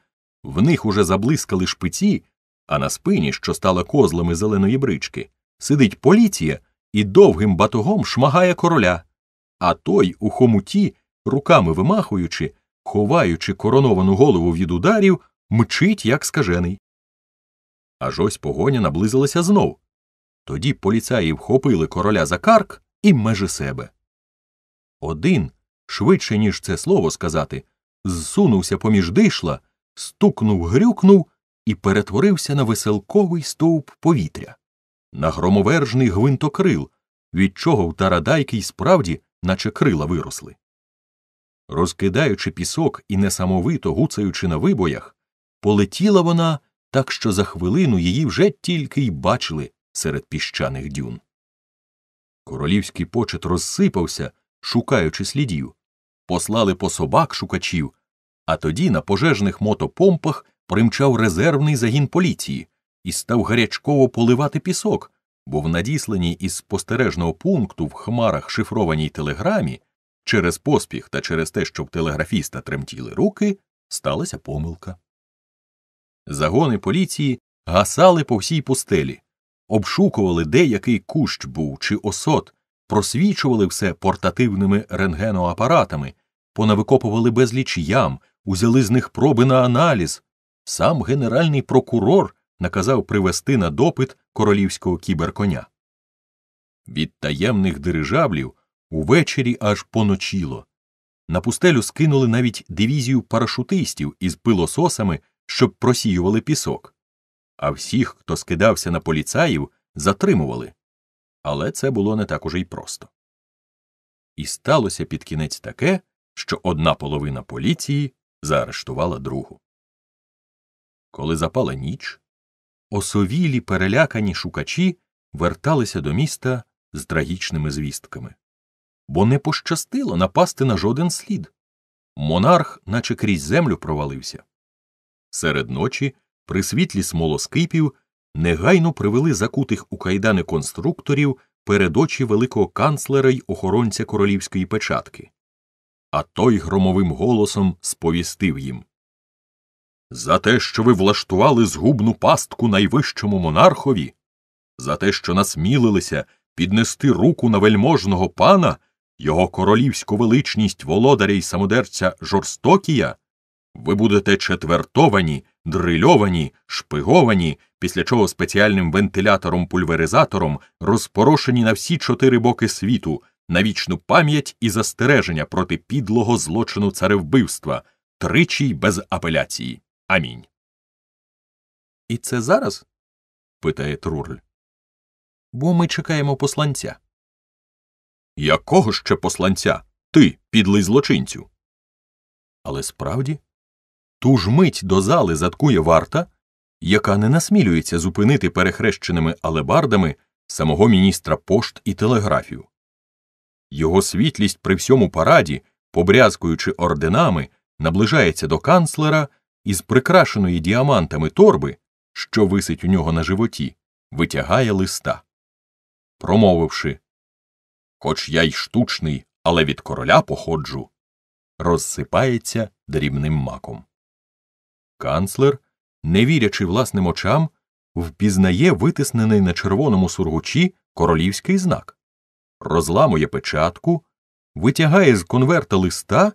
в них уже заблискали шпиці, а на спині, що стала козлами зеленої брички, сидить поліція і довгим батогом шмагає короля, а той у хомуті, руками вимахуючи, ховаючи короновану голову від ударів, мчить, як скажений. Аж ось погоня наблизилася знов. Тоді поліцаї вхопили короля за карк і межи себе. Один, швидше, ніж це слово сказати, зсунувся поміж дишла, стукнув, грюкнув і перетворився на веселковий стовп повітря, на громовержний гвинтокрил, від чого в тарадайки й справді, наче крила виросли. Розкидаючи пісок і несамовито гуцаючи на вибоях, полетіла вона так, що за хвилину її вже тільки й бачили серед піщаних дюн. Королівський почет розсипався, шукаючи слідів, послали по собак шукачів, а тоді на пожежних мотопомпах примчав резервний загін поліції і став гарячково поливати пісок, бо в надісланій із спостережного пункту в хмарах шифрованій телеграмі через поспіх та через те, що в телеграфіста тремтіли руки, сталася помилка. Загони поліції гасали по всій пустелі, обшукували, де який кущ був чи осот, просвічували все портативними рентгеноапаратами, понавикопували безліч ям, узяли з них проби на аналіз. Сам генеральний прокурор наказав привести на допит королівського кіберконя. Від таємних дирижаблів увечері аж поночіло. На пустелю скинули навіть дивізію парашутистів із пилососами, щоб просіювали пісок. А всіх, хто скидався на поліцаїв, затримували. Але це було не так уже й просто. І сталося під кінець таке, що одна половина поліції заарештувала другу. Коли запала ніч, осовілі перелякані шукачі верталися до міста з трагічними звістками. Бо не пощастило напасти на жоден слід. Монарх, наче крізь землю, провалився. Серед ночі, при світлі смолоскипів, негайно привели закутих у кайдани конструкторів перед очі великого канцлера й охоронця королівської печатки. А той громовим голосом сповістив їм За те, що ви влаштували згубну пастку найвищому монархові, за те, що насмілилися піднести руку на вельможного пана, його королівську величність володаря й самодерця жорстокія, ви будете четвертовані, дрильовані, шпиговані, після чого спеціальним вентилятором-пульверизатором розпорошені на всі чотири боки світу, на вічну пам'ять і застереження проти підлого злочину царевбивства, тричі й без апеляції. Амінь. І це зараз? питає Трурль. Бо ми чекаємо посланця. Якого ще посланця? Ти, підлий злочинцю. Але справді ту ж мить до зали заткує варта, яка не насмілюється зупинити перехрещеними алебардами самого міністра пошт і телеграфів. Його світлість при всьому параді, побрязкуючи орденами, наближається до канцлера із прикрашеної діамантами торби, що висить у нього на животі, витягає листа. Промовивши Хоч я й штучний, але від короля походжу, розсипається дрібним маком. Канцлер, не вірячи власним очам, впізнає витиснений на червоному сургучі королівський знак, розламує печатку, витягає з конверта листа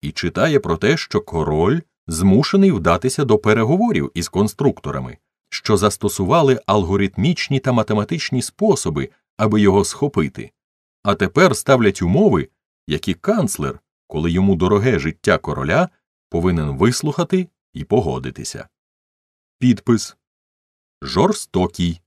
і читає про те, що король змушений вдатися до переговорів із конструкторами, що застосували алгоритмічні та математичні способи, аби його схопити, а тепер ставлять умови, які канцлер, коли йому дороге життя короля, повинен вислухати і погодитися. Підпис Жорстокий.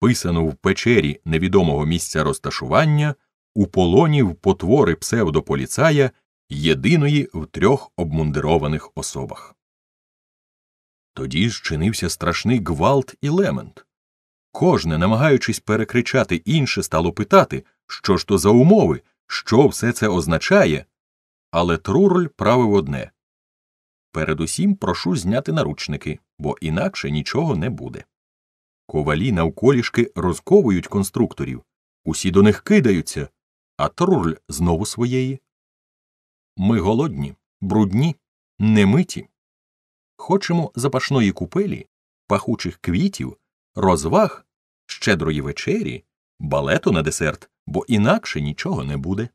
Писано в печері невідомого місця розташування у полоні в потвори псевдополіцая єдиної в трьох обмундированих особах. Тоді ж чинився страшний гвалт і лемент. Кожне, намагаючись перекричати інше, стало питати, що ж то за умови, що все це означає. Але Трурль правив одне Передусім прошу зняти наручники, бо інакше нічого не буде. Ковалі навколішки розковують конструкторів, усі до них кидаються, а Трурль знову своєї. Ми голодні, брудні, немиті. Хочемо запашної купелі, пахучих квітів, розваг, щедрої вечері, балету на десерт, бо інакше нічого не буде.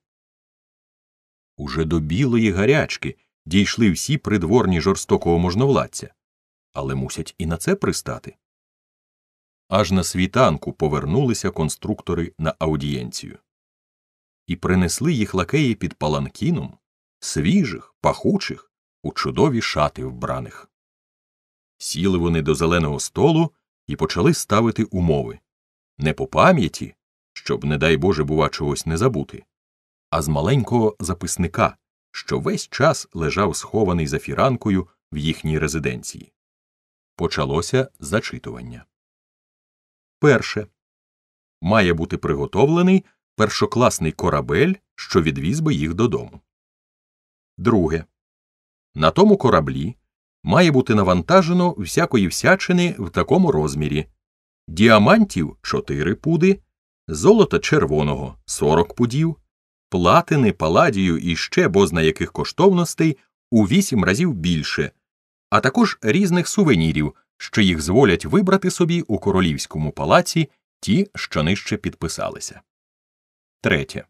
Уже до білої гарячки дійшли всі придворні жорстокого можновладця, але мусять і на це пристати. Аж на світанку повернулися конструктори на аудієнцію і принесли їх лакеї під паланкіном, свіжих, пахучих, у чудові шати вбраних. Сіли вони до зеленого столу і почали ставити умови не по пам'яті, щоб, не дай Боже, бува, чогось не забути, а з маленького записника, що весь час лежав схований за фіранкою в їхній резиденції. Почалося зачитування. Перше. Має бути приготовлений першокласний корабель, що відвіз би їх додому. Друге. На тому кораблі має бути навантажено всякої всячини в такому розмірі діамантів 4 пуди, золота червоного 40 пудів, платини, паладію і ще бозна яких коштовностей у 8 разів більше, а також різних сувенірів, що їх зволять вибрати собі у королівському палаці ті, що нижче підписалися. Третє.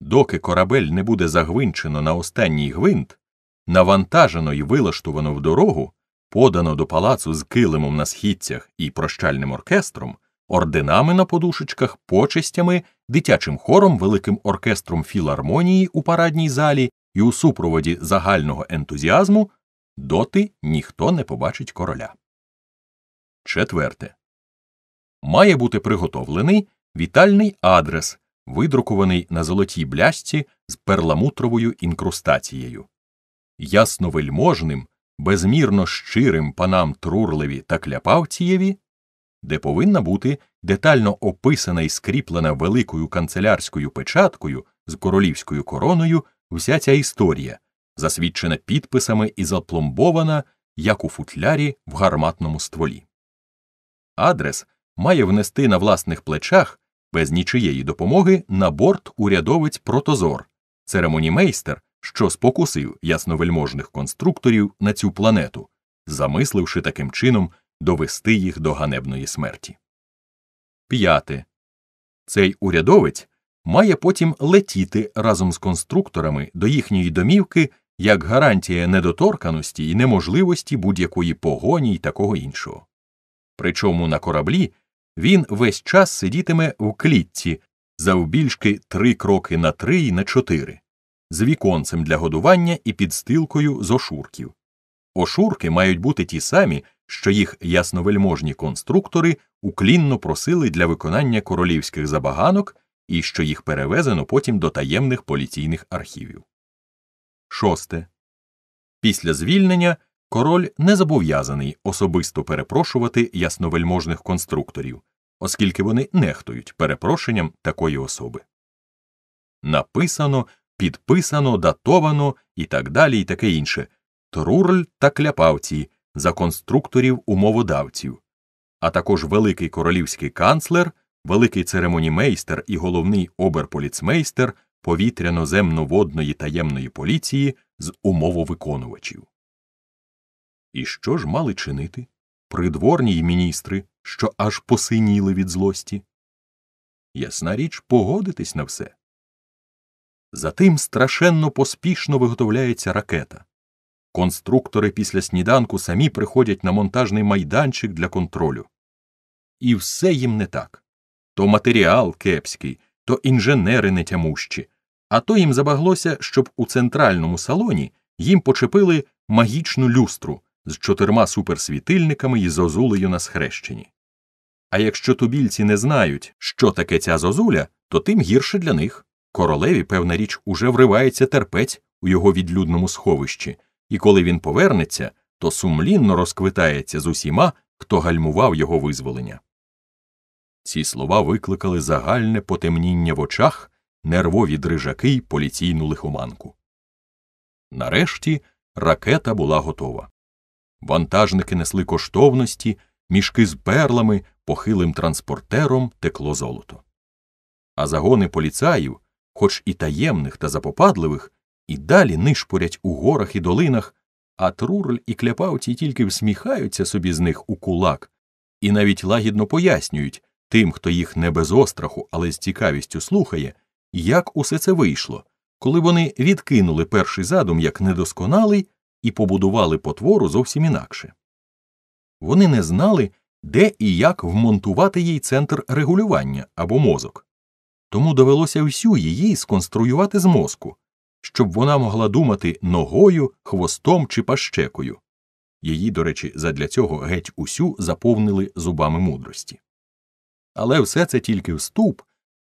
Доки корабель не буде загвинчено на останній гвинт, навантажено і вилаштовано в дорогу, подано до палацу з килимом на східцях і прощальним оркестром, орденами на подушечках, почестями, дитячим хором, великим оркестром філармонії у парадній залі і у супроводі загального ентузіазму, доти ніхто не побачить короля. Четверте. Має бути приготовлений вітальний адрес, видрукований на золотій бляшці з перламутровою інкрустацією. Ясновельможним, безмірно щирим панам Трурлеві та Кляпавцієві, де повинна бути детально описана і скріплена великою канцелярською печаткою з королівською короною вся ця історія, засвідчена підписами і запломбована, як у футлярі в гарматному стволі. Адрес має внести на власних плечах без нічиєї допомоги на борт урядовець Протозор, церемонімейстер, що спокусив ясновельможних конструкторів на цю планету, замисливши таким чином довести їх до ганебної смерті. П'яте. Цей урядовець має потім летіти разом з конструкторами до їхньої домівки як гарантія недоторканості і неможливості будь-якої погоні й такого іншого. Причому на кораблі він весь час сидітиме в клітці завбільшки три кроки на три і на чотири, з віконцем для годування і підстилкою з ошурків. Ошурки мають бути ті самі, що їх ясновельможні конструктори уклінно просили для виконання королівських забаганок і що їх перевезено потім до таємних поліційних архівів. Шосте. Після звільнення король не зобов'язаний особисто перепрошувати ясновельможних конструкторів, оскільки вони нехтують перепрошенням такої особи. Написано, підписано, датовано і так далі, і таке інше Трурль та кляпавці за конструкторів умоводавців, а також великий королівський канцлер, великий церемонімейстер і головний оберполіцмейстер повітряно-земно-водної таємної поліції з умововиконувачів. І що ж мали чинити придворні й міністри, що аж посиніли від злості? Ясна річ, погодитись на все. Затим страшенно поспішно виготовляється ракета. конструктори після сніданку самі приходять на монтажний майданчик для контролю. І все їм не так то матеріал кепський, то інженери нетямущі, а то їм забаглося, щоб у центральному салоні їм почепили магічну люстру з чотирма суперсвітильниками і зозулею на схрещенні. А якщо тубільці не знають, що таке ця зозуля, то тим гірше для них. Королеві, певна річ, уже вривається терпець у його відлюдному сховищі, і коли він повернеться, то сумлінно розквитається з усіма, хто гальмував його визволення. Ці слова викликали загальне потемніння в очах, нервові дрижаки й поліційну лихоманку. Нарешті ракета була готова. Вантажники несли коштовності, мішки з перлами, похилим транспортером текло золото. А загони поліцаїв, хоч і таємних та запопадливих, і далі нишпорять у горах і долинах, а Трурль і кляпавці тільки всміхаються собі з них у кулак і навіть лагідно пояснюють тим, хто їх не без остраху, але з цікавістю слухає, як усе це вийшло, коли вони відкинули перший задум як недосконалий і побудували потвору зовсім інакше. Вони не знали, де і як вмонтувати їй центр регулювання або мозок, тому довелося всю її сконструювати з мозку, щоб вона могла думати ногою, хвостом чи пащекою. Її, до речі, задля цього геть усю заповнили зубами мудрості. Але все це тільки вступ,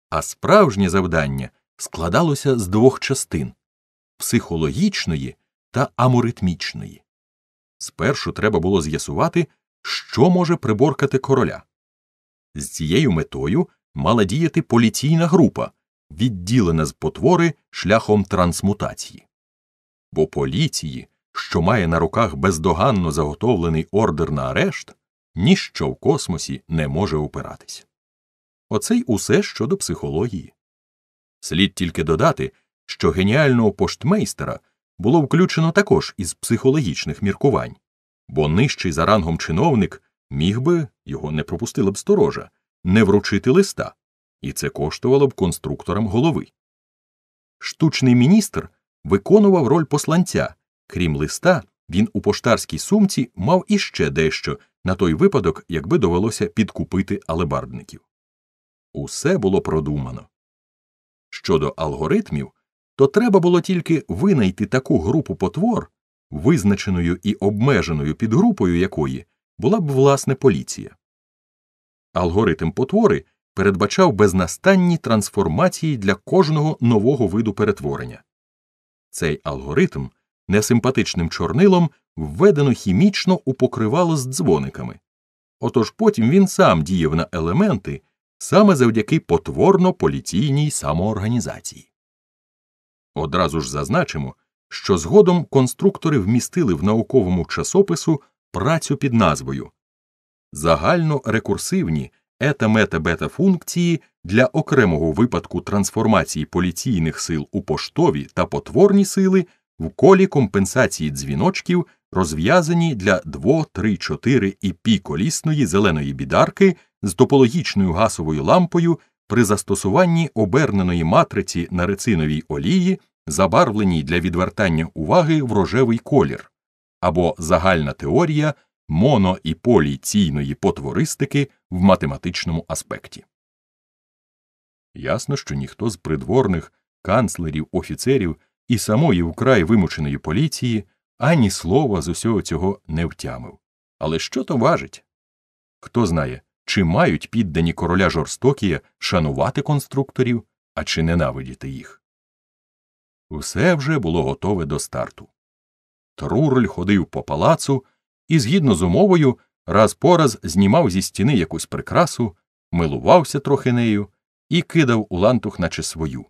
а справжнє завдання складалося з двох частин психологічної та аморитмічної. Спершу треба було з'ясувати, що може приборкати короля. З цією метою мала діяти поліційна група, відділена з потвори шляхом трансмутації. Бо поліції, що має на руках бездоганно заготовлений ордер на арешт, ніщо в космосі не може опиратись. Оце й усе щодо психології. Слід тільки додати, що геніального поштмейстера було включено також із психологічних міркувань, бо нижчий за рангом чиновник міг би його не пропустила б сторожа, не вручити листа, і це коштувало б конструкторам голови. Штучний міністр виконував роль посланця, крім листа, він у поштарській сумці мав іще дещо на той випадок, якби довелося підкупити алебардників. Усе було продумано. Щодо алгоритмів, то треба було тільки винайти таку групу потвор, визначеною і обмеженою підгрупою якої була б власне поліція. Алгоритм потвори передбачав безнастанні трансформації для кожного нового виду перетворення. Цей алгоритм несимпатичним чорнилом введено хімічно у покривало з дзвониками. Отож потім він сам діяв на елементи саме завдяки потворно поліційній самоорганізації. Одразу ж зазначимо, що згодом конструктори вмістили в науковому часопису працю під назвою Загально рекурсивні ета-мета-бета функції для окремого випадку трансформації поліційних сил у поштові та потворні сили в колі компенсації дзвіночків, розв'язані для 2, 3, 4 і пі колісної зеленої бідарки з топологічною гасовою лампою при застосуванні оберненої матриці на рециновій олії, забарвленій для відвертання уваги в рожевий колір, або загальна теорія моно і поліційної потвористики в математичному аспекті. Ясно, що ніхто з придворних канцлерів, офіцерів і самої вкрай вимученої поліції ані слова з усього цього не втямив. Але що то важить? Хто знає, чи мають піддані короля жорстокія шанувати конструкторів, а чи ненавидіти їх. Все вже було готове до старту. Трурль ходив по палацу і, згідно з умовою, раз по раз знімав зі стіни якусь прикрасу, милувався трохи нею і кидав у лантух, наче свою.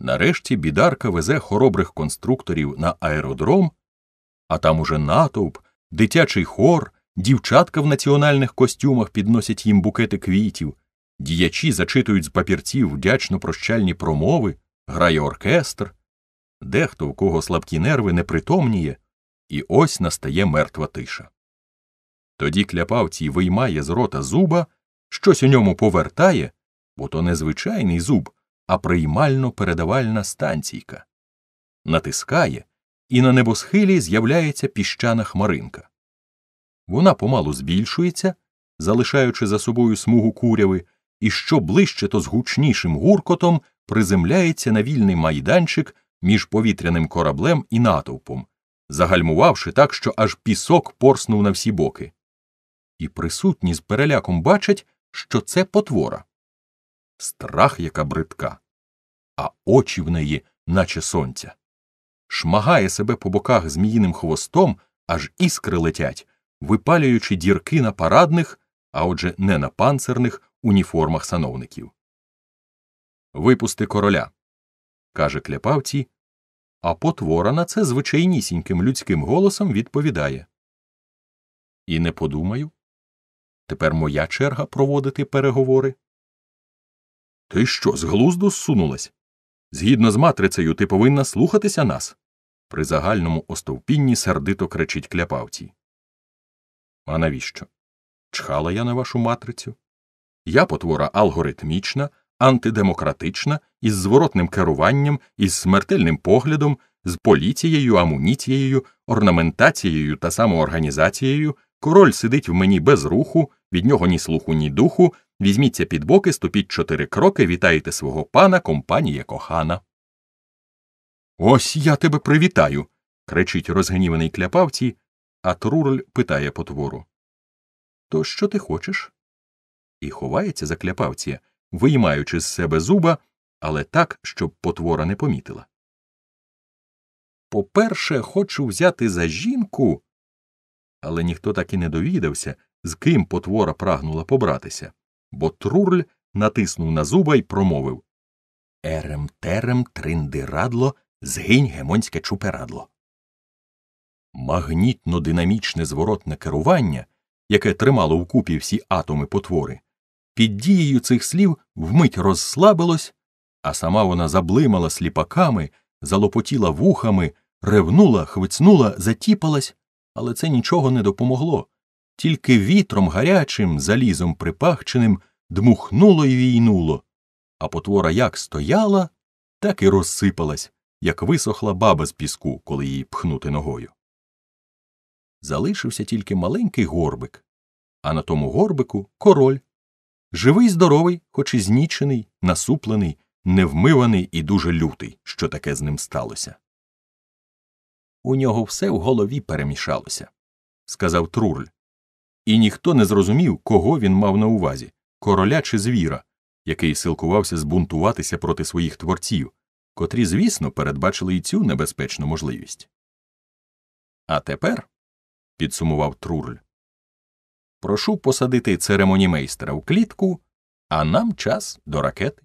Нарешті бідарка везе хоробрих конструкторів на аеродром, а там уже натовп, дитячий хор, дівчатка в національних костюмах підносять їм букети квітів, діячі зачитують з папірців вдячно прощальні промови, грає оркестр, дехто, у кого слабкі нерви, не притомніє, і ось настає мертва тиша. Тоді кляпавці виймає з рота зуба, щось у ньому повертає, бо то не звичайний зуб, а приймально передавальна станційка, натискає і на небосхилі з'являється піщана хмаринка. Вона помалу збільшується, залишаючи за собою смугу куряви, і що ближче, то з гучнішим гуркотом приземляється на вільний майданчик між повітряним кораблем і натовпом, загальмувавши так, що аж пісок порснув на всі боки. І присутні з переляком бачать, що це потвора. Страх яка бридка, а очі в неї, наче сонця. Шмагає себе по боках зміїним хвостом, аж іскри летять, випалюючи дірки на парадних, а отже не на панцирних уніформах сановників. Випусти короля, каже кляпавці, а потвора на це звичайнісіньким людським голосом відповідає. І не подумаю. Тепер моя черга проводити переговори. Ти що, з глузду зсунулась? Згідно з матрицею, ти повинна слухатися нас. При загальному остовпінні сердито кричить кляпавці. А навіщо? Чхала я на вашу матрицю. Я потвора алгоритмічна, антидемократична, із зворотним керуванням, із смертельним поглядом, з поліцією, амуніцією, орнаментацією та самоорганізацією. Король сидить в мені без руху, від нього ні слуху, ні духу. Візьміться під боки, ступіть чотири кроки, вітаєте свого пана, компанія кохана. Ось я тебе привітаю. кричить розгніваний кляпавці, а Трурль питає потвору. То що ти хочеш? І ховається за кляпавція, виймаючи з себе зуба, але так, щоб потвора не помітила. По-перше, хочу взяти за жінку. Але ніхто так і не довідався, з ким потвора прагнула побратися, бо Трурль натиснув на зуба й промовив Ерем терем триндирадло, згинь гемонське чуперадло. Магнітно динамічне зворотне керування, яке тримало вкупі всі атоми потвори, під дією цих слів вмить розслабилось, а сама вона заблимала сліпаками, залопотіла вухами, ревнула, хвицнула, затіпалась, але це нічого не допомогло. Тільки вітром гарячим, залізом припахченим дмухнуло й війнуло, а потвора як стояла, так і розсипалась, як висохла баба з піску, коли її пхнути ногою. Залишився тільки маленький горбик, а на тому горбику король. Живий, здоровий, хоч і знічений, насуплений, невмиваний і дуже лютий, що таке з ним сталося. У нього все в голові перемішалося, сказав Трурль, і ніхто не зрозумів, кого він мав на увазі короля чи звіра, який силкувався збунтуватися проти своїх творців, котрі, звісно, передбачили і цю небезпечну можливість. А тепер, підсумував Трурль, прошу посадити церемонімейстера в клітку, а нам час до ракети.